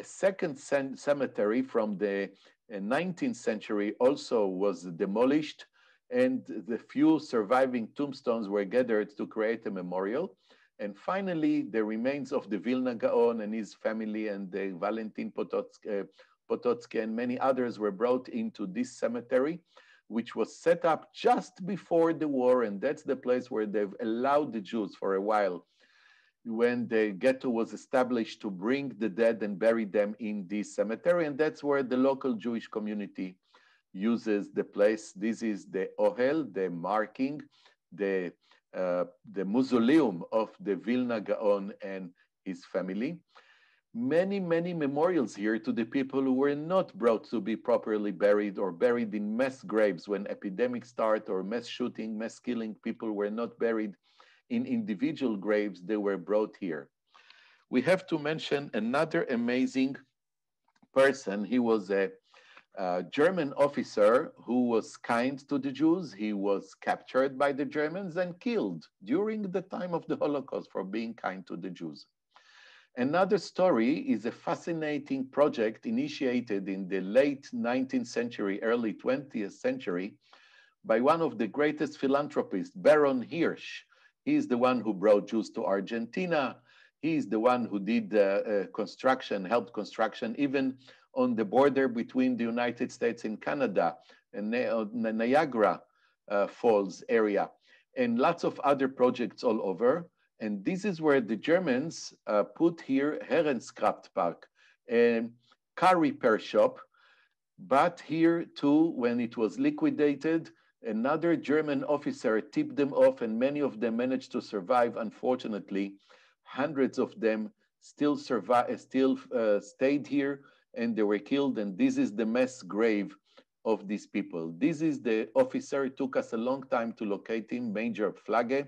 A second cemetery from the 19th uh, century also was demolished and the few surviving tombstones were gathered to create a memorial. And finally, the remains of the Vilna Gaon and his family and the Valentin Potocki, uh, Potocki and many others were brought into this cemetery, which was set up just before the war. And that's the place where they've allowed the Jews for a while when the ghetto was established to bring the dead and bury them in this cemetery. And that's where the local Jewish community uses the place. This is the Ohel, the marking, the uh, the mausoleum of the Vilna Gaon and his family. Many, many memorials here to the people who were not brought to be properly buried or buried in mass graves when epidemics start or mass shooting, mass killing, people were not buried in individual graves, they were brought here. We have to mention another amazing person. He was a uh, German officer who was kind to the Jews. He was captured by the Germans and killed during the time of the Holocaust for being kind to the Jews. Another story is a fascinating project initiated in the late 19th century, early 20th century by one of the greatest philanthropists, Baron Hirsch. He's the one who brought Jews to Argentina. He's the one who did uh, uh, construction, helped construction even on the border between the United States and Canada, and the Niagara uh, Falls area, and lots of other projects all over. And this is where the Germans uh, put here Herrenskraftpark, a car repair shop. But here too, when it was liquidated, another German officer tipped them off and many of them managed to survive. Unfortunately, hundreds of them still survive, still uh, stayed here and they were killed. And this is the mass grave of these people. This is the officer. It took us a long time to locate him, Major Plagge.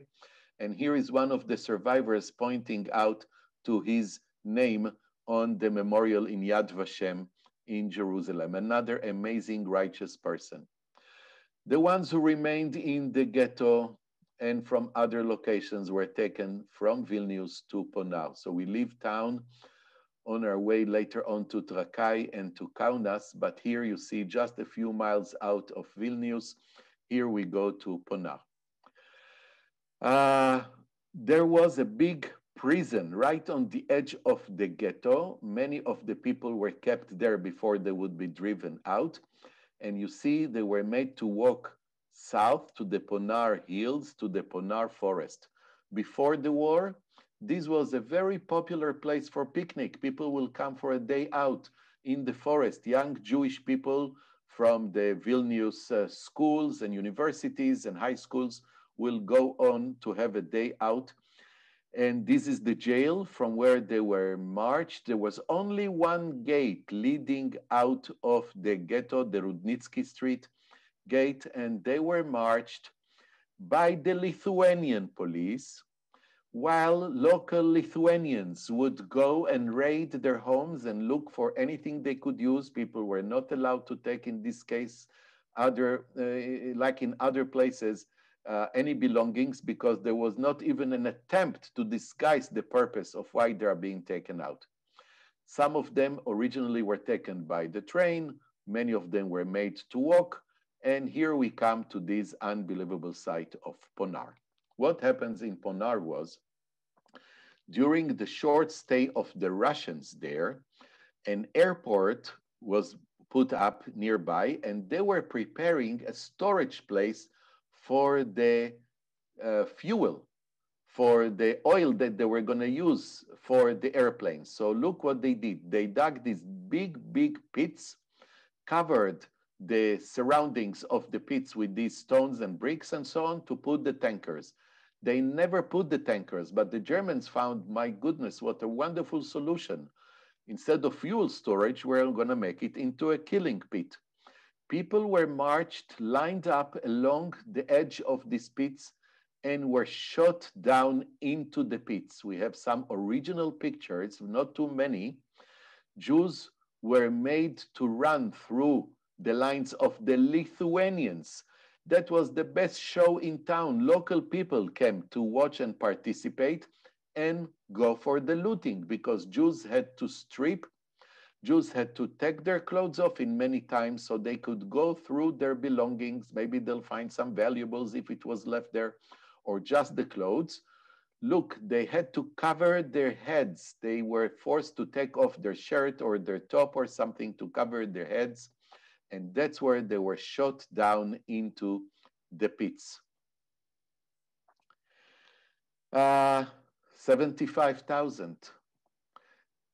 And here is one of the survivors pointing out to his name on the memorial in Yad Vashem in Jerusalem. Another amazing righteous person. The ones who remained in the ghetto and from other locations were taken from Vilnius to Ponar. So we leave town on our way later on to Trakai and to Kaunas, but here you see just a few miles out of Vilnius. Here we go to Ponar. Uh, there was a big prison right on the edge of the ghetto. Many of the people were kept there before they would be driven out. And you see they were made to walk south to the Ponar Hills, to the Ponar Forest. Before the war, this was a very popular place for picnic. People will come for a day out in the forest. Young Jewish people from the Vilnius uh, schools and universities and high schools will go on to have a day out. And this is the jail from where they were marched. There was only one gate leading out of the ghetto, the Rudnitsky Street gate, and they were marched by the Lithuanian police, while local Lithuanians would go and raid their homes and look for anything they could use. People were not allowed to take, in this case, other, uh, like in other places, uh, any belongings because there was not even an attempt to disguise the purpose of why they are being taken out. Some of them originally were taken by the train, many of them were made to walk, and here we come to this unbelievable sight of Ponar. What happens in Ponar was during the short stay of the Russians there, an airport was put up nearby and they were preparing a storage place for the uh, fuel for the oil that they were going to use for the airplanes. So look what they did. They dug these big, big pits, covered the surroundings of the pits with these stones and bricks and so on to put the tankers. They never put the tankers, but the Germans found, my goodness, what a wonderful solution. Instead of fuel storage, we're going to make it into a killing pit. People were marched, lined up along the edge of these pits, and were shot down into the pits. We have some original pictures, not too many. Jews were made to run through the lines of the Lithuanians. That was the best show in town. Local people came to watch and participate and go for the looting because Jews had to strip. Jews had to take their clothes off in many times so they could go through their belongings. Maybe they'll find some valuables if it was left there or just the clothes. Look, they had to cover their heads. They were forced to take off their shirt or their top or something to cover their heads. And that's where they were shot down into the pits. Uh, 75,000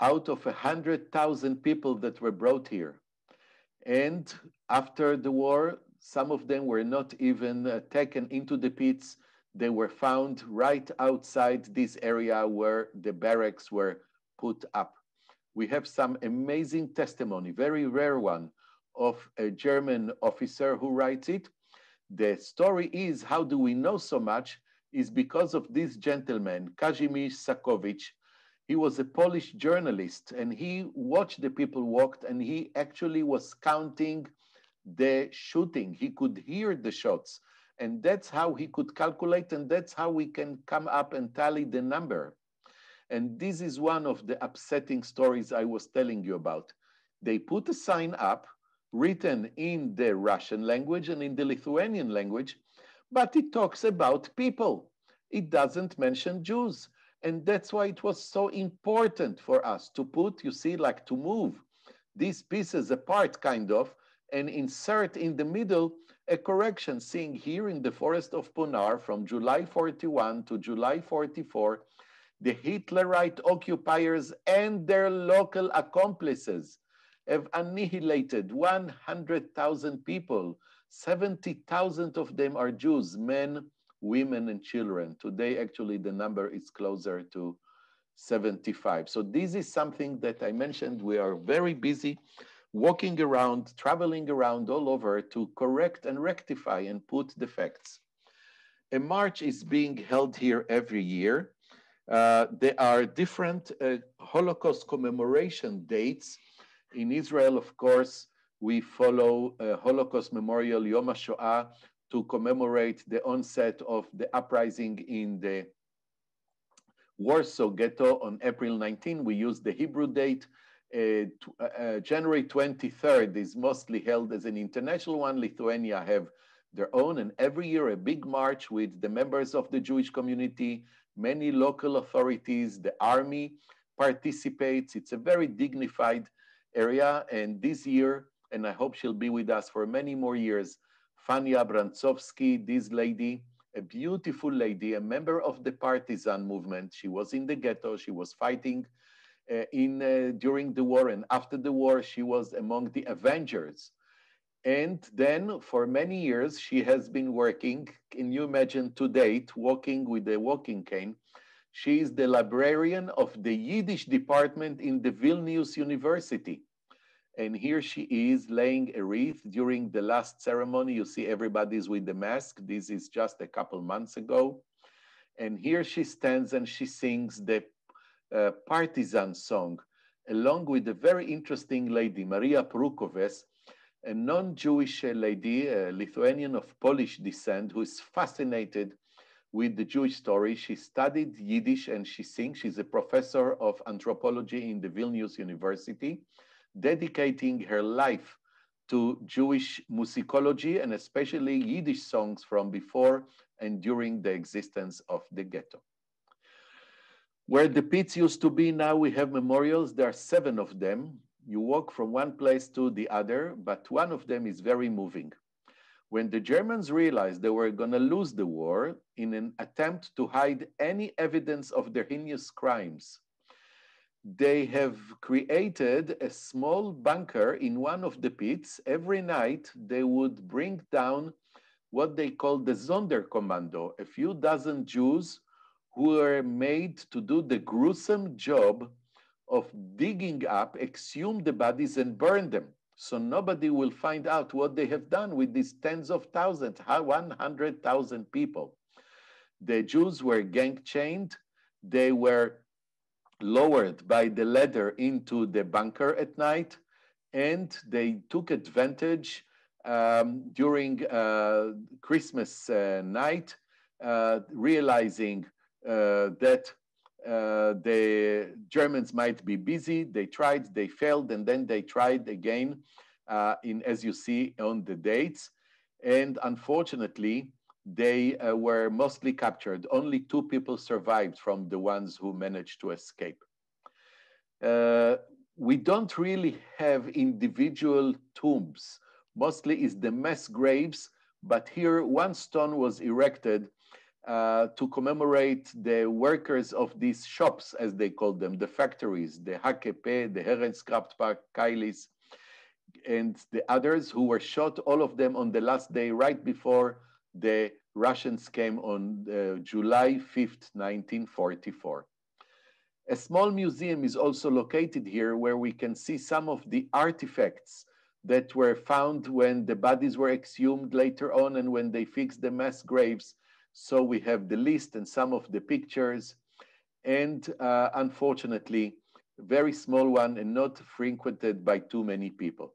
out of 100,000 people that were brought here. And after the war, some of them were not even uh, taken into the pits. They were found right outside this area where the barracks were put up. We have some amazing testimony, very rare one, of a German officer who writes it. The story is, how do we know so much? Is because of this gentleman, Kazimierz Sakowicz. He was a Polish journalist and he watched the people walked and he actually was counting the shooting. He could hear the shots. And that's how he could calculate, and that's how we can come up and tally the number. And this is one of the upsetting stories I was telling you about. They put a sign up written in the Russian language and in the Lithuanian language, but it talks about people. It doesn't mention Jews. And that's why it was so important for us to put, you see, like to move these pieces apart, kind of, and insert in the middle a correction, seeing here in the forest of Ponar from July 41 to July 44, the Hitlerite occupiers and their local accomplices have annihilated 100,000 people. 70,000 of them are Jews, men, women, and children. Today, actually, the number is closer to 75. So this is something that I mentioned. We are very busy walking around, traveling around all over to correct and rectify and put the facts. A march is being held here every year. Uh, there are different uh, Holocaust commemoration dates in Israel, of course, we follow uh, Holocaust Memorial Yom HaShoah to commemorate the onset of the uprising in the Warsaw Ghetto on April 19. We use the Hebrew date. Uh, uh, uh, January 23rd is mostly held as an international one. Lithuania have their own, and every year a big march with the members of the Jewish community, many local authorities, the army participates. It's a very dignified area. And this year, and I hope she'll be with us for many more years, Fania Brantsovsky, this lady, a beautiful lady, a member of the partisan movement. She was in the ghetto, she was fighting uh, in, uh, during the war, and after the war, she was among the Avengers. And then for many years, she has been working, can you imagine to date, walking with a walking cane, she is the librarian of the Yiddish department in the Vilnius University. And here she is laying a wreath during the last ceremony. You see everybody's with the mask. This is just a couple months ago. And here she stands and she sings the uh, partisan song, along with a very interesting lady, Maria Krupoves, a non-Jewish lady, a Lithuanian of Polish descent, who is fascinated with the Jewish story. She studied Yiddish and she sings. She's a professor of anthropology in the Vilnius University, dedicating her life to Jewish musicology and especially Yiddish songs from before and during the existence of the ghetto. Where the pits used to be, now we have memorials. There are seven of them. You walk from one place to the other, but one of them is very moving. When the Germans realized they were going to lose the war in an attempt to hide any evidence of their heinous crimes, they have created a small bunker in one of the pits. Every night, they would bring down what they call the Sonderkommando, a few dozen Jews who were made to do the gruesome job of digging up, exhume the bodies, and burn them. So nobody will find out what they have done with these tens of thousands, 100,000 people. The Jews were gang chained. They were lowered by the ladder into the bunker at night, and they took advantage um, during uh, Christmas uh, night, uh, realizing uh, that uh, the Germans might be busy. They tried, they failed, and then they tried again uh, in, as you see on the dates. And unfortunately, they uh, were mostly captured. Only two people survived from the ones who managed to escape. Uh, we don't really have individual tombs. Mostly is the mass graves, but here one stone was erected uh, to commemorate the workers of these shops, as they call them, the factories, the HKP, the Herrenskraftwerk, Kailis, and the others who were shot, all of them on the last day, right before the Russians came on uh, July 5th, 1944. A small museum is also located here where we can see some of the artifacts that were found when the bodies were exhumed later on and when they fixed the mass graves so we have the list and some of the pictures, and uh, unfortunately, very small one and not frequented by too many people.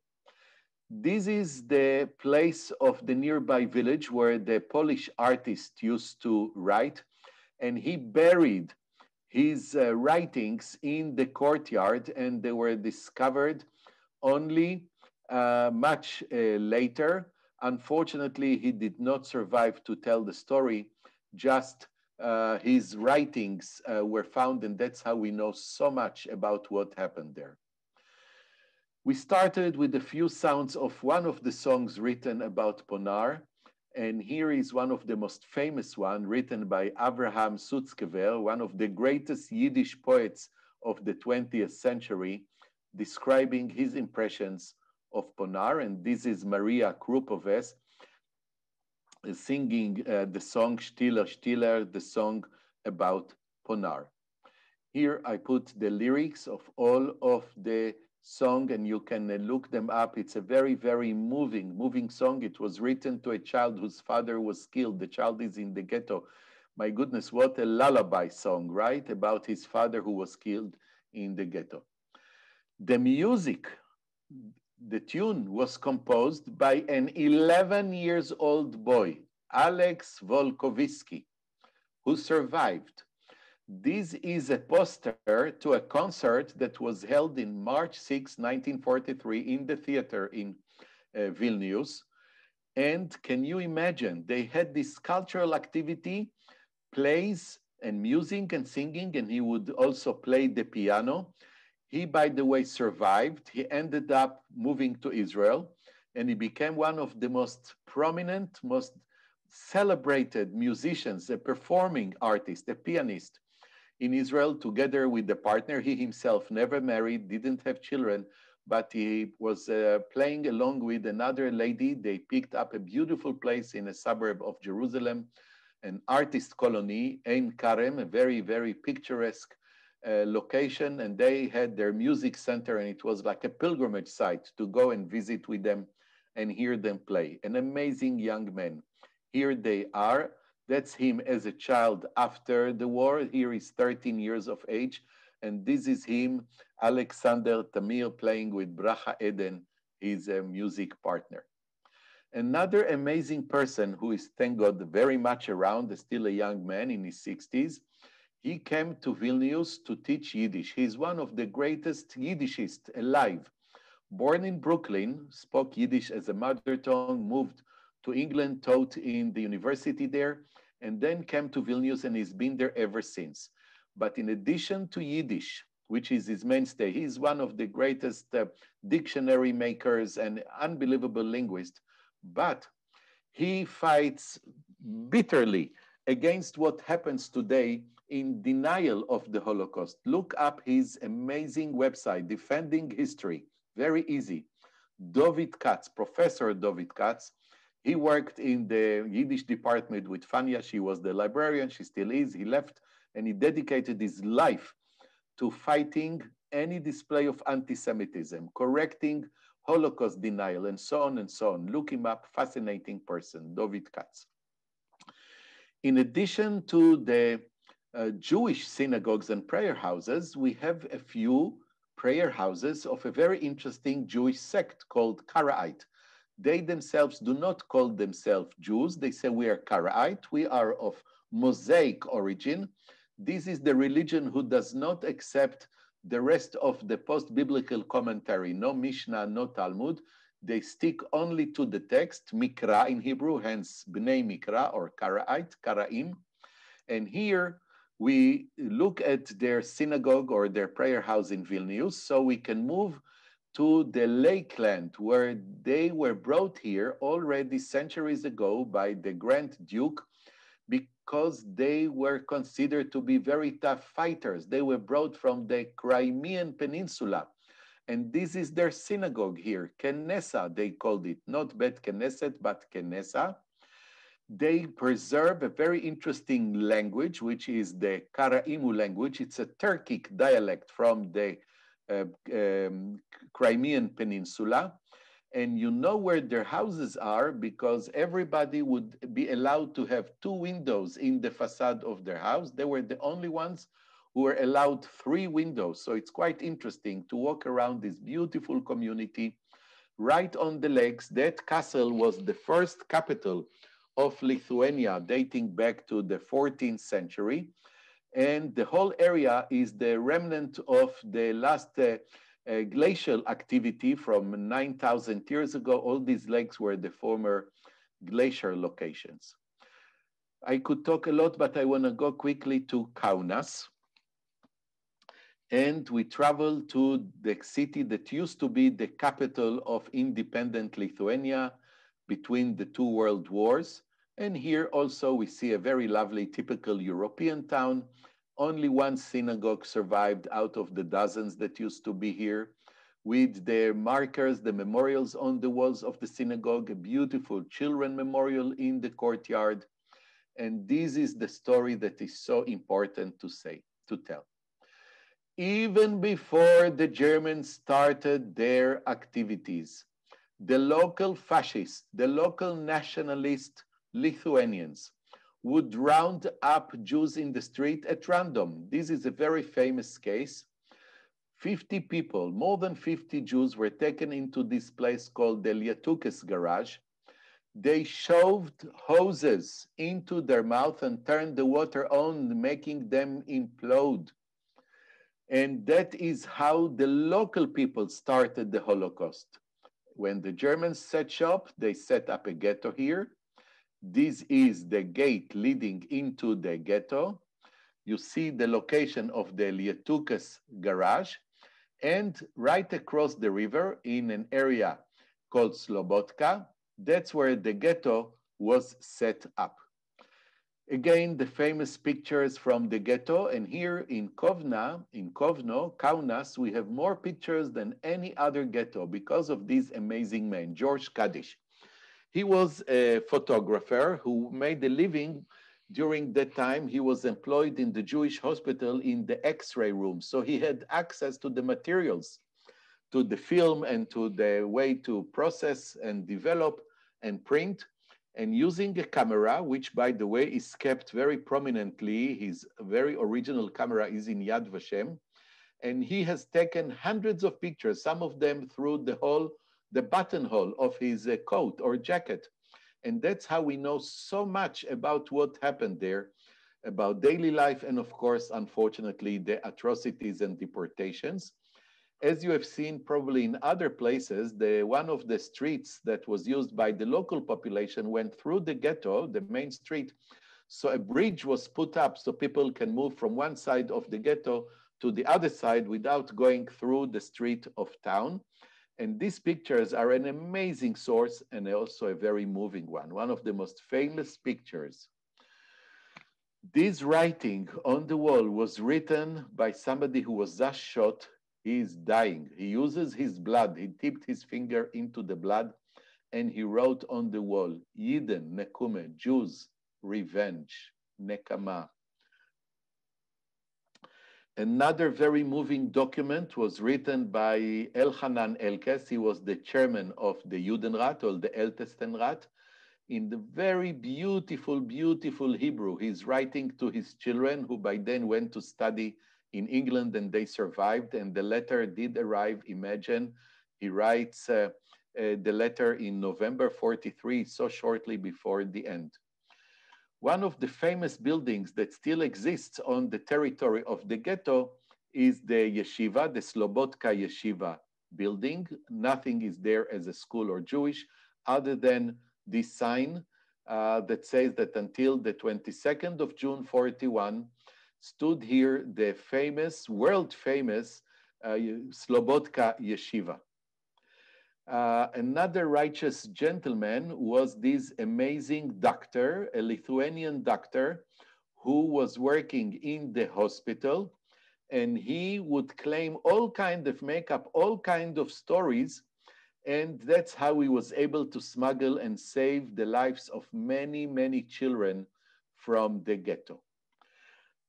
This is the place of the nearby village where the Polish artist used to write, and he buried his uh, writings in the courtyard, and they were discovered only uh, much uh, later Unfortunately, he did not survive to tell the story. Just uh, his writings uh, were found, and that's how we know so much about what happened there. We started with a few sounds of one of the songs written about Ponar, and here is one of the most famous one written by Abraham Sutzkever, one of the greatest Yiddish poets of the 20th century, describing his impressions of Ponar, and this is Maria Krupoves singing uh, the song Stiller Stiller, the song about Ponar. Here I put the lyrics of all of the song and you can uh, look them up. It's a very, very moving, moving song. It was written to a child whose father was killed. The child is in the ghetto. My goodness, what a lullaby song, right? About his father who was killed in the ghetto. The music the tune was composed by an 11 years old boy, Alex Volkovitsky, who survived. This is a poster to a concert that was held in March 6, 1943 in the theater in uh, Vilnius. And can you imagine, they had this cultural activity, plays and music and singing, and he would also play the piano. He, by the way, survived. He ended up moving to Israel and he became one of the most prominent, most celebrated musicians, a performing artist, a pianist in Israel, together with the partner. He himself never married, didn't have children, but he was uh, playing along with another lady. They picked up a beautiful place in a suburb of Jerusalem, an artist colony, Ein Karem, a very, very picturesque uh, location and they had their music center and it was like a pilgrimage site to go and visit with them and hear them play. An amazing young man. Here they are. That's him as a child after the war. Here he's 13 years of age. And this is him, Alexander Tamir, playing with Bracha Eden, his uh, music partner. Another amazing person who is, thank God, very much around, still a young man in his 60s, he came to Vilnius to teach Yiddish. He's one of the greatest Yiddishists alive. Born in Brooklyn, spoke Yiddish as a mother tongue, moved to England, taught in the university there, and then came to Vilnius and he's been there ever since. But in addition to Yiddish, which is his mainstay, he's one of the greatest uh, dictionary makers and unbelievable linguist. But He fights bitterly against what happens today in denial of the Holocaust. Look up his amazing website, Defending History. Very easy. David Katz, Professor David Katz, he worked in the Yiddish department with Fania. She was the librarian, she still is. He left and he dedicated his life to fighting any display of anti-Semitism, correcting Holocaust denial, and so on and so on. Look him up, fascinating person, David Katz. In addition to the uh, Jewish synagogues and prayer houses, we have a few prayer houses of a very interesting Jewish sect called Karaite. They themselves do not call themselves Jews. They say we are Karaite. We are of Mosaic origin. This is the religion who does not accept the rest of the post-biblical commentary, no Mishnah, no Talmud. They stick only to the text, Mikra in Hebrew, hence Bnei Mikra or Karaite, Karaim. And here we look at their synagogue or their prayer house in Vilnius, so we can move to the lakeland where they were brought here already centuries ago by the Grand Duke because they were considered to be very tough fighters. They were brought from the Crimean Peninsula. And this is their synagogue here, Kenessa, they called it, not Bet Knesset, but Kenessa they preserve a very interesting language, which is the Karaimu language. It's a Turkic dialect from the uh, um, Crimean Peninsula. And you know where their houses are because everybody would be allowed to have two windows in the facade of their house. They were the only ones who were allowed three windows. So it's quite interesting to walk around this beautiful community right on the lakes. That castle was the first capital of Lithuania dating back to the 14th century. And the whole area is the remnant of the last uh, uh, glacial activity from 9,000 years ago. All these lakes were the former glacier locations. I could talk a lot, but I want to go quickly to Kaunas. And we travel to the city that used to be the capital of independent Lithuania between the two world wars. And here also we see a very lovely typical European town. Only one synagogue survived out of the dozens that used to be here with their markers, the memorials on the walls of the synagogue, a beautiful children memorial in the courtyard. And this is the story that is so important to say, to tell. Even before the Germans started their activities, the local fascists, the local nationalists Lithuanians would round up Jews in the street at random. This is a very famous case. 50 people, more than 50 Jews were taken into this place called the Lietukis garage. They shoved hoses into their mouth and turned the water on, making them implode. And that is how the local people started the Holocaust. When the Germans set shop, they set up a ghetto here. This is the gate leading into the ghetto. You see the location of the Lietukis garage and right across the river in an area called Slobotka, that's where the ghetto was set up. Again, the famous pictures from the ghetto, and here in Kovna, in Kovno, Kaunas, we have more pictures than any other ghetto because of this amazing man, George Kadish. He was a photographer who made a living during that time. He was employed in the Jewish hospital in the X-ray room. So he had access to the materials, to the film and to the way to process and develop and print. And using a camera, which by the way is kept very prominently, his very original camera is in Yad Vashem. And he has taken hundreds of pictures, some of them through the whole the buttonhole of his uh, coat or jacket. And that's how we know so much about what happened there, about daily life, and of course, unfortunately, the atrocities and deportations. As you have seen probably in other places, the, one of the streets that was used by the local population went through the ghetto, the main street. So a bridge was put up so people can move from one side of the ghetto to the other side without going through the street of town. And these pictures are an amazing source and also a very moving one, one of the most famous pictures. This writing on the wall was written by somebody who was just shot. He is dying. He uses his blood. He dipped his finger into the blood and he wrote on the wall, Yidden, Nekume, Jews, revenge, Nekama. Another very moving document was written by Elhanan Elkes. He was the chairman of the Judenrat or the Ältestenrat. In the very beautiful, beautiful Hebrew, he's writing to his children who by then went to study in England and they survived. And the letter did arrive, imagine. He writes uh, uh, the letter in November 43, so shortly before the end. One of the famous buildings that still exists on the territory of the ghetto is the yeshiva, the Slobodka Yeshiva building. Nothing is there as a school or Jewish other than this sign uh, that says that until the 22nd of June 41 stood here the famous, world famous uh, Slobodka Yeshiva. Uh, another righteous gentleman was this amazing doctor, a Lithuanian doctor, who was working in the hospital, and he would claim all kind of makeup, all kind of stories, and that's how he was able to smuggle and save the lives of many, many children from the ghetto.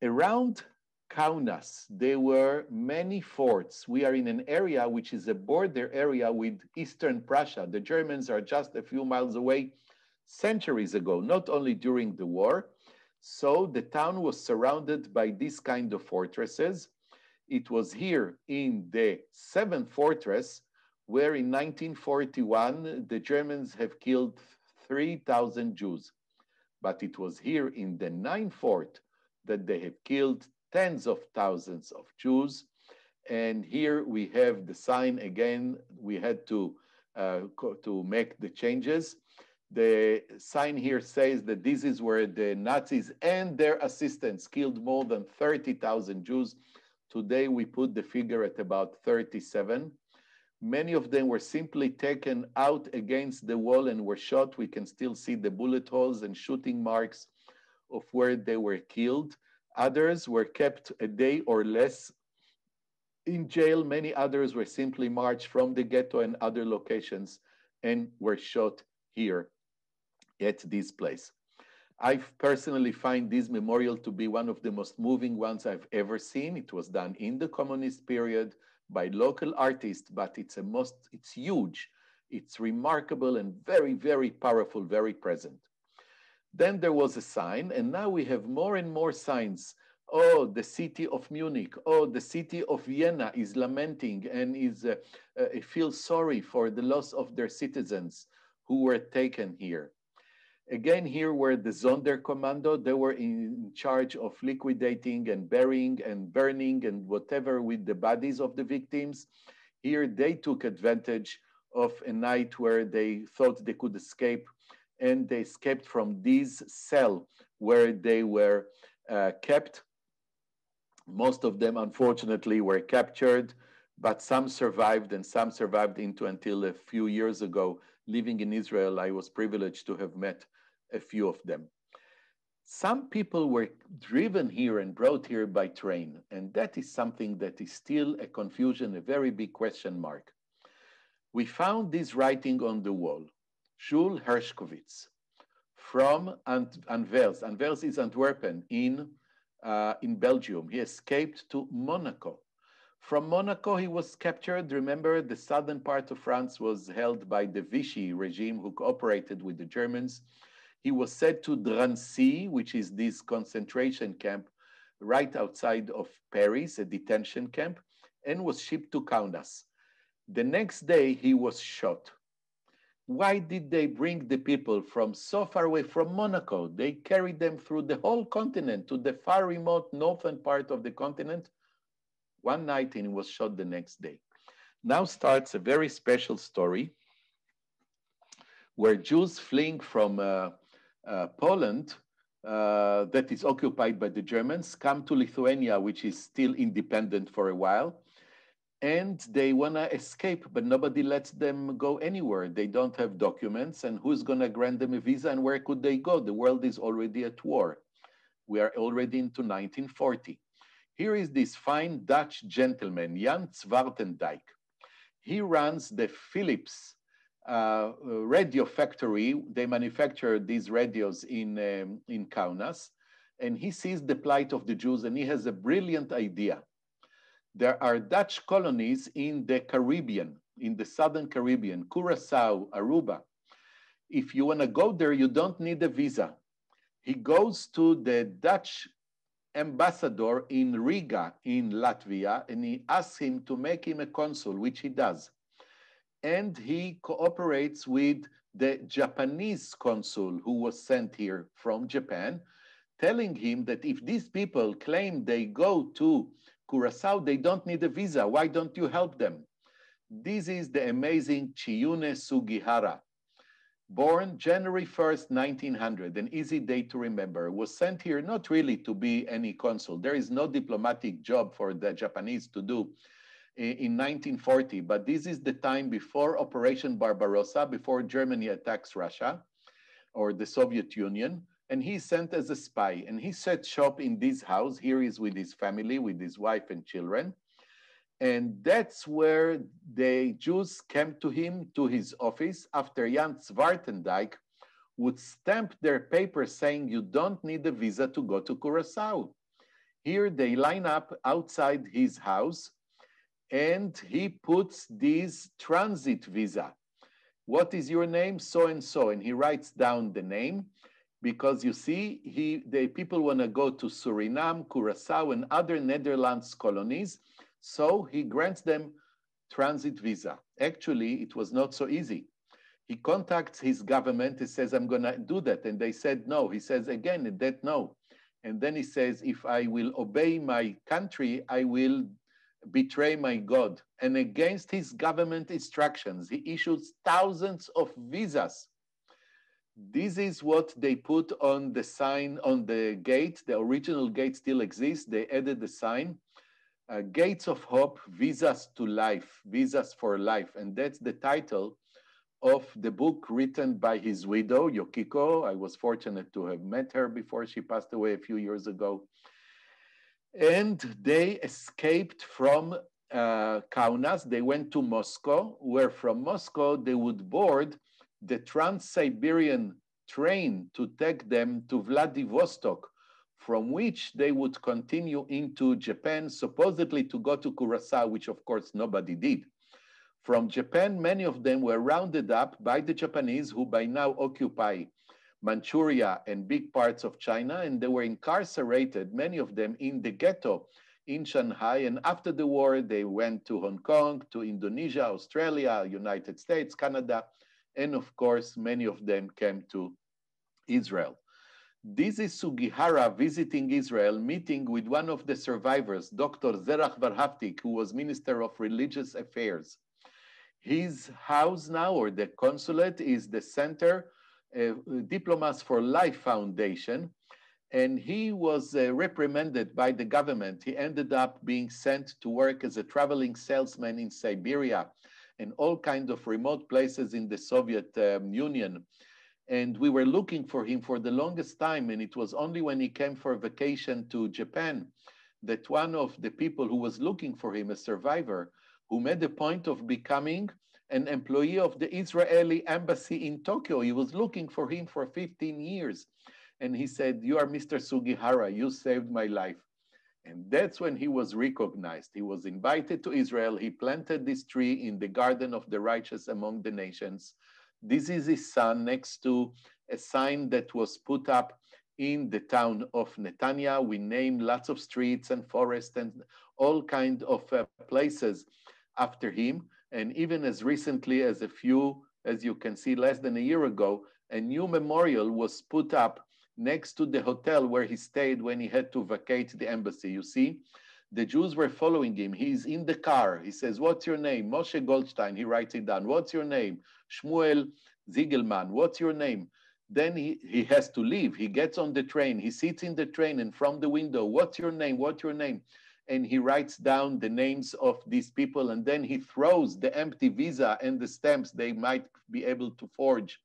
Around Kaunas, there were many forts. We are in an area which is a border area with Eastern Prussia. The Germans are just a few miles away centuries ago, not only during the war. So the town was surrounded by these kind of fortresses. It was here in the seventh fortress where in 1941, the Germans have killed 3,000 Jews. But it was here in the ninth fort that they have killed tens of thousands of Jews. And here we have the sign again. We had to, uh, to make the changes. The sign here says that this is where the Nazis and their assistants killed more than 30,000 Jews. Today we put the figure at about 37. Many of them were simply taken out against the wall and were shot. We can still see the bullet holes and shooting marks of where they were killed. Others were kept a day or less in jail. Many others were simply marched from the ghetto and other locations and were shot here at this place. I personally find this memorial to be one of the most moving ones I've ever seen. It was done in the communist period by local artists, but it's a most, it's huge. It's remarkable and very, very powerful, very present. Then there was a sign, and now we have more and more signs. Oh, the city of Munich. Oh, the city of Vienna is lamenting and is uh, uh, feels sorry for the loss of their citizens who were taken here. Again, here were the Sonderkommando. They were in charge of liquidating and burying and burning and whatever with the bodies of the victims. Here, they took advantage of a night where they thought they could escape and they escaped from this cell where they were uh, kept. Most of them, unfortunately, were captured, but some survived and some survived into until a few years ago. Living in Israel, I was privileged to have met a few of them. Some people were driven here and brought here by train, and that is something that is still a confusion, a very big question mark. We found this writing on the wall. Jules Hershkovitz from Ant Anvers. Anvers is Antwerpen in, uh, in Belgium. He escaped to Monaco. From Monaco, he was captured. Remember, the southern part of France was held by the Vichy regime who cooperated with the Germans. He was sent to Drancy, which is this concentration camp right outside of Paris, a detention camp, and was shipped to Kaunas. The next day, he was shot why did they bring the people from so far away from Monaco? They carried them through the whole continent to the far remote northern part of the continent one night and he was shot the next day. Now starts a very special story where Jews fleeing from uh, uh, Poland uh, that is occupied by the Germans come to Lithuania, which is still independent for a while. And they want to escape, but nobody lets them go anywhere. They don't have documents, and who's going to grant them a visa and where could they go? The world is already at war. We are already into 1940. Here is this fine Dutch gentleman, Jan Zwartendijk. He runs the Philips uh, radio factory. They manufacture these radios in, um, in Kaunas. And he sees the plight of the Jews and he has a brilliant idea there are Dutch colonies in the Caribbean, in the Southern Caribbean, Curacao, Aruba. If you want to go there, you don't need a visa. He goes to the Dutch ambassador in Riga, in Latvia, and he asks him to make him a consul, which he does. And he cooperates with the Japanese consul who was sent here from Japan, telling him that if these people claim they go to Curacao, they don't need a visa. Why don't you help them? This is the amazing Chiune Sugihara. Born January 1st, 1900, an easy date to remember, was sent here not really to be any consul. There is no diplomatic job for the Japanese to do in 1940, but this is the time before Operation Barbarossa, before Germany attacks Russia or the Soviet Union and he's sent as a spy. And he set shop in this house. Here he's with his family, with his wife and children. And that's where the Jews came to him, to his office, after Jan Zwartendijk would stamp their paper saying, you don't need a visa to go to Curacao. Here they line up outside his house and he puts this transit visa. What is your name? So and so. And he writes down the name because you see, he, the people want to go to Suriname, Curacao, and other Netherlands colonies. So he grants them transit visa. Actually, it was not so easy. He contacts his government. He says, I'm going to do that. And they said no. He says again, that no. And then he says, if I will obey my country, I will betray my God. And against his government instructions, he issues thousands of visas this is what they put on the sign on the gate. The original gate still exists. They added the sign, uh, Gates of Hope, Visas to Life, Visas for Life. And that's the title of the book written by his widow, Yukiko. I was fortunate to have met her before she passed away a few years ago. And they escaped from uh, Kaunas. They went to Moscow, where from Moscow they would board the Trans-Siberian train to take them to Vladivostok, from which they would continue into Japan, supposedly to go to Curacao, which of course nobody did. From Japan, many of them were rounded up by the Japanese who by now occupy Manchuria and big parts of China, and they were incarcerated, many of them in the ghetto in Shanghai. And after the war, they went to Hong Kong, to Indonesia, Australia, United States, Canada, and of course, many of them came to Israel. This is Sugihara visiting Israel, meeting with one of the survivors, Dr. Zerach Warhaftig, who was Minister of Religious Affairs. His house now, or the consulate, is the Center uh, Diplomats for Life Foundation, and he was uh, reprimanded by the government. He ended up being sent to work as a traveling salesman in Siberia and all kinds of remote places in the Soviet um, Union. And we were looking for him for the longest time. And it was only when he came for a vacation to Japan that one of the people who was looking for him, a survivor, who made a point of becoming an employee of the Israeli embassy in Tokyo. He was looking for him for 15 years. And he said, You are Mr. Sugihara, you saved my life. And that's when he was recognized. He was invited to Israel. He planted this tree in the garden of the righteous among the nations. This is his son next to a sign that was put up in the town of Netanya. We named lots of streets and forests and all kind of uh, places after him. And even as recently as a few, as you can see, less than a year ago, a new memorial was put up next to the hotel where he stayed when he had to vacate the embassy. You see, the Jews were following him. He's in the car. He says, What's your name? Moshe Goldstein. He writes it down. What's your name? Shmuel Ziegelman. What's your name? Then he, he has to leave. He gets on the train. He sits in the train and from the window, What's your name? What's your name? and he writes down the names of these people and then he throws the empty visa and the stamps they might be able to forge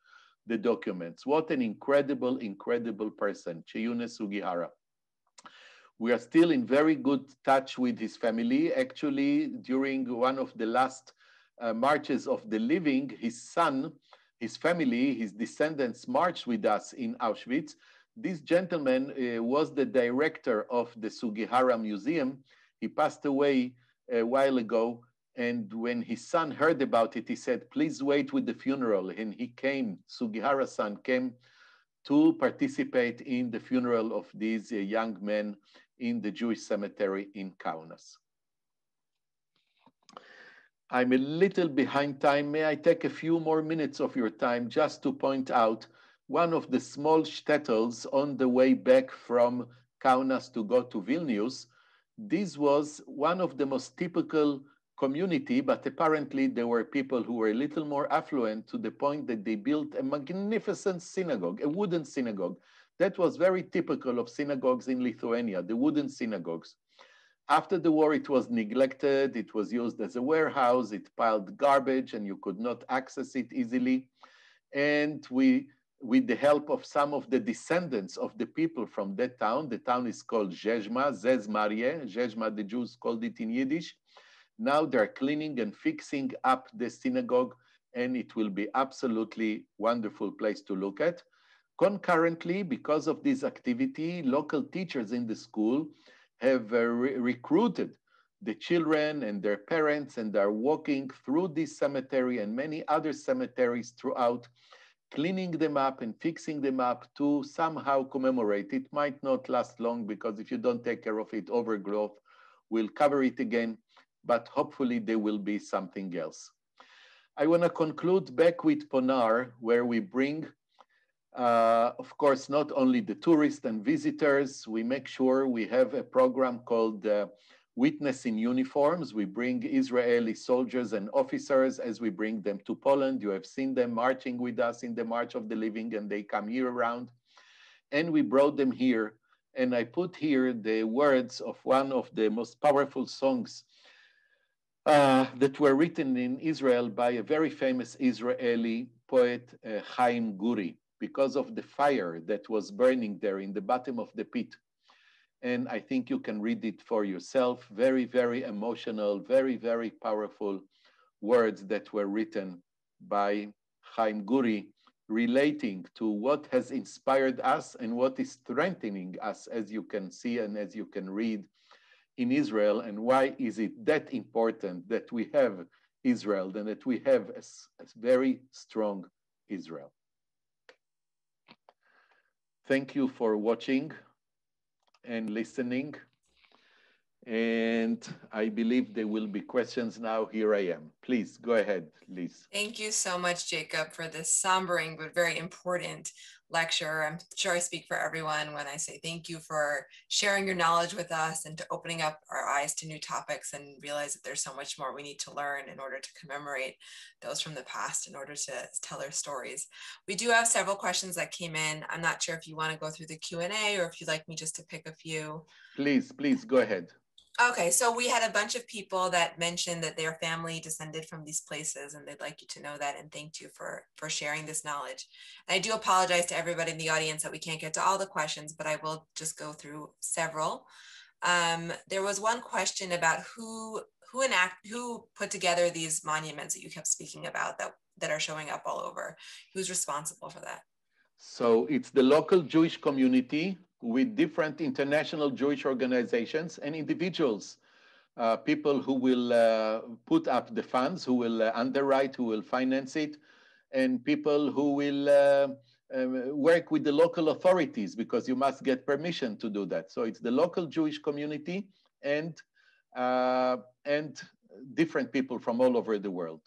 the documents. What an incredible, incredible person, Chiune Sugihara. We are still in very good touch with his family. Actually, during one of the last uh, marches of the living, his son, his family, his descendants marched with us in Auschwitz. This gentleman uh, was the director of the Sugihara Museum. He passed away a while ago. And when his son heard about it, he said, please wait with the funeral. And he came, Sugihara-san came to participate in the funeral of these uh, young men in the Jewish cemetery in Kaunas. I'm a little behind time. May I take a few more minutes of your time just to point out one of the small shtetls on the way back from Kaunas to go to Vilnius. This was one of the most typical community, but apparently there were people who were a little more affluent to the point that they built a magnificent synagogue, a wooden synagogue. That was very typical of synagogues in Lithuania, the wooden synagogues. After the war, it was neglected. It was used as a warehouse. It piled garbage and you could not access it easily. And we, with the help of some of the descendants of the people from that town, the town is called Zhezhma, Ziezmariai. Zhezhma, the Jews called it in Yiddish. Now they're cleaning and fixing up the synagogue and it will be absolutely wonderful place to look at. Concurrently, because of this activity, local teachers in the school have uh, re recruited the children and their parents and are walking through this cemetery and many other cemeteries throughout, cleaning them up and fixing them up to somehow commemorate. It might not last long because if you don't take care of it, overgrowth will cover it again, but hopefully there will be something else. I wanna conclude back with Ponar, where we bring uh, of course, not only the tourists and visitors, we make sure we have a program called uh, Witness in Uniforms. We bring Israeli soldiers and officers as we bring them to Poland. You have seen them marching with us in the March of the Living and they come year round. And we brought them here. And I put here the words of one of the most powerful songs uh, that were written in Israel by a very famous Israeli poet, uh, Chaim Guri because of the fire that was burning there in the bottom of the pit. And I think you can read it for yourself. Very, very emotional, very, very powerful words that were written by Chaim Guri relating to what has inspired us and what is strengthening us, as you can see and as you can read in Israel, and why is it that important that we have Israel and that we have a, a very strong Israel. Thank you for watching and listening. And I believe there will be questions now. Here I am. Please go ahead, Liz. Thank you so much, Jacob, for this sombering but very important lecture. I'm sure I speak for everyone when I say thank you for sharing your knowledge with us and to opening up our eyes to new topics and realize that there's so much more we need to learn in order to commemorate those from the past in order to tell their stories. We do have several questions that came in. I'm not sure if you want to go through the Q&A or if you'd like me just to pick a few. Please, please go ahead. Okay, so we had a bunch of people that mentioned that their family descended from these places and they'd like you to know that and thank you for, for sharing this knowledge. And I do apologize to everybody in the audience that we can't get to all the questions, but I will just go through several. Um, there was one question about who who enact who put together these monuments that you kept speaking about that, that are showing up all over. Who's responsible for that? So it's the local Jewish community with different international Jewish organizations and individuals, uh, people who will uh, put up the funds, who will uh, underwrite, who will finance it, and people who will uh, um, work with the local authorities because you must get permission to do that. So it's the local Jewish community and, uh, and different people from all over the world.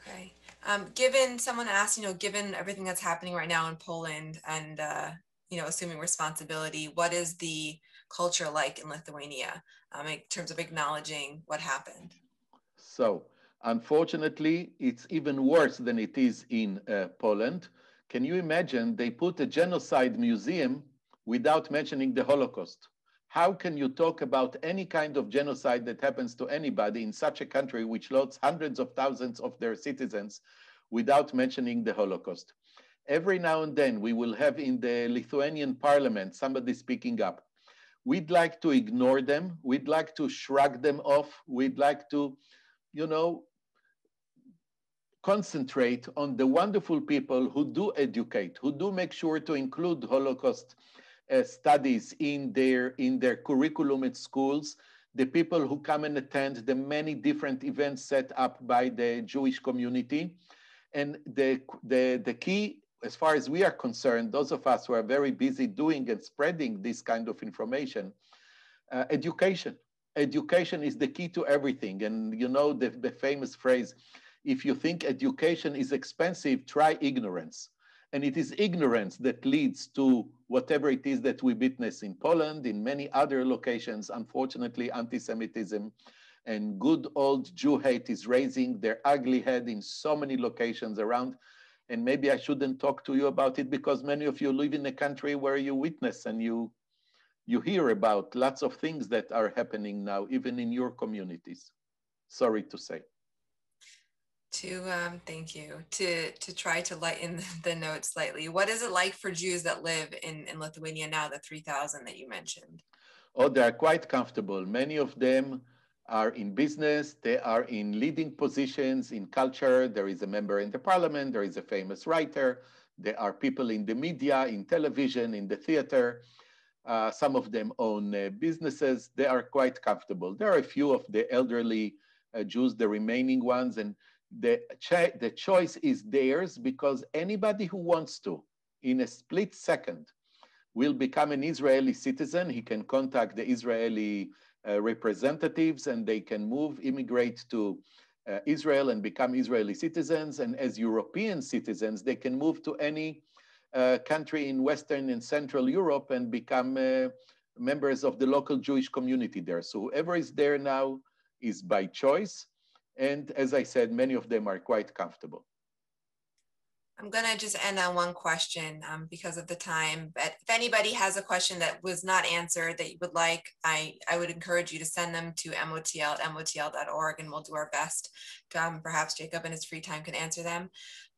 Okay. Um, given someone asked, you know, given everything that's happening right now in Poland and uh, you know, assuming responsibility, what is the culture like in Lithuania um, in terms of acknowledging what happened? So, unfortunately, it's even worse than it is in uh, Poland. Can you imagine they put a genocide museum without mentioning the Holocaust? How can you talk about any kind of genocide that happens to anybody in such a country which lost hundreds of thousands of their citizens without mentioning the Holocaust? Every now and then we will have in the Lithuanian parliament somebody speaking up. We'd like to ignore them. We'd like to shrug them off. We'd like to, you know, concentrate on the wonderful people who do educate, who do make sure to include Holocaust uh, studies in their, in their curriculum at schools, the people who come and attend the many different events set up by the Jewish community. And the, the, the key, as far as we are concerned, those of us who are very busy doing and spreading this kind of information, uh, education. Education is the key to everything. And you know the, the famous phrase, if you think education is expensive, try ignorance. And it is ignorance that leads to whatever it is that we witness in Poland, in many other locations. Unfortunately, anti-Semitism and good old Jew hate is raising their ugly head in so many locations around. And maybe I shouldn't talk to you about it because many of you live in a country where you witness and you, you hear about lots of things that are happening now, even in your communities. Sorry to say. To um, thank you. To to try to lighten the note slightly what is it like for jews that live in in lithuania now the 3000 that you mentioned? Oh they're quite comfortable. Many of them are in business they are in leading positions in culture. There is a member in the parliament there is a famous writer there are people in the media in television in the theater. Uh, some of them own uh, businesses. They are quite comfortable. There are a few of the elderly uh, jews the remaining ones and the, the choice is theirs because anybody who wants to, in a split second, will become an Israeli citizen. He can contact the Israeli representatives and they can move, immigrate to uh, Israel and become Israeli citizens. And as European citizens, they can move to any uh, country in Western and Central Europe and become uh, members of the local Jewish community there. So whoever is there now is by choice. And as I said, many of them are quite comfortable. I'm going to just end on one question um, because of the time. But if anybody has a question that was not answered that you would like, I, I would encourage you to send them to motl at motl.org and we'll do our best. To, um, perhaps Jacob in his free time can answer them.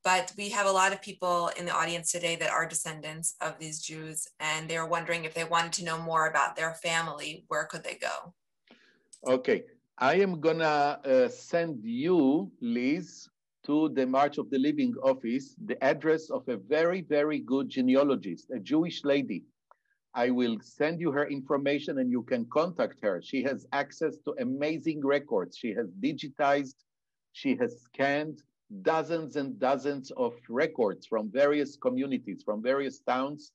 But we have a lot of people in the audience today that are descendants of these Jews, and they're wondering if they wanted to know more about their family, where could they go? Okay, I am gonna uh, send you, Liz, to the March of the Living office, the address of a very, very good genealogist, a Jewish lady. I will send you her information and you can contact her. She has access to amazing records. She has digitized, she has scanned dozens and dozens of records from various communities, from various towns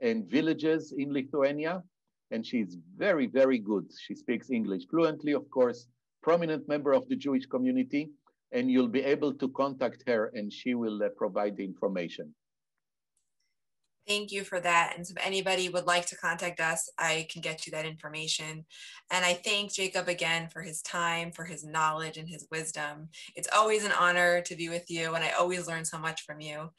and villages in Lithuania and she's very, very good. She speaks English fluently, of course, prominent member of the Jewish community, and you'll be able to contact her and she will uh, provide the information. Thank you for that. And so if anybody would like to contact us, I can get you that information. And I thank Jacob again for his time, for his knowledge and his wisdom. It's always an honor to be with you, and I always learn so much from you.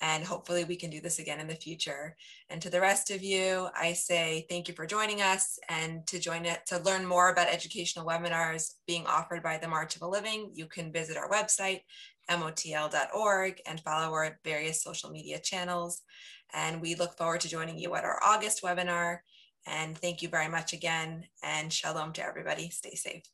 And hopefully we can do this again in the future. And to the rest of you, I say thank you for joining us and to join it to learn more about educational webinars being offered by the March of a Living, you can visit our website, motl.org and follow our various social media channels. And we look forward to joining you at our August webinar. And thank you very much again. And shalom to everybody. Stay safe.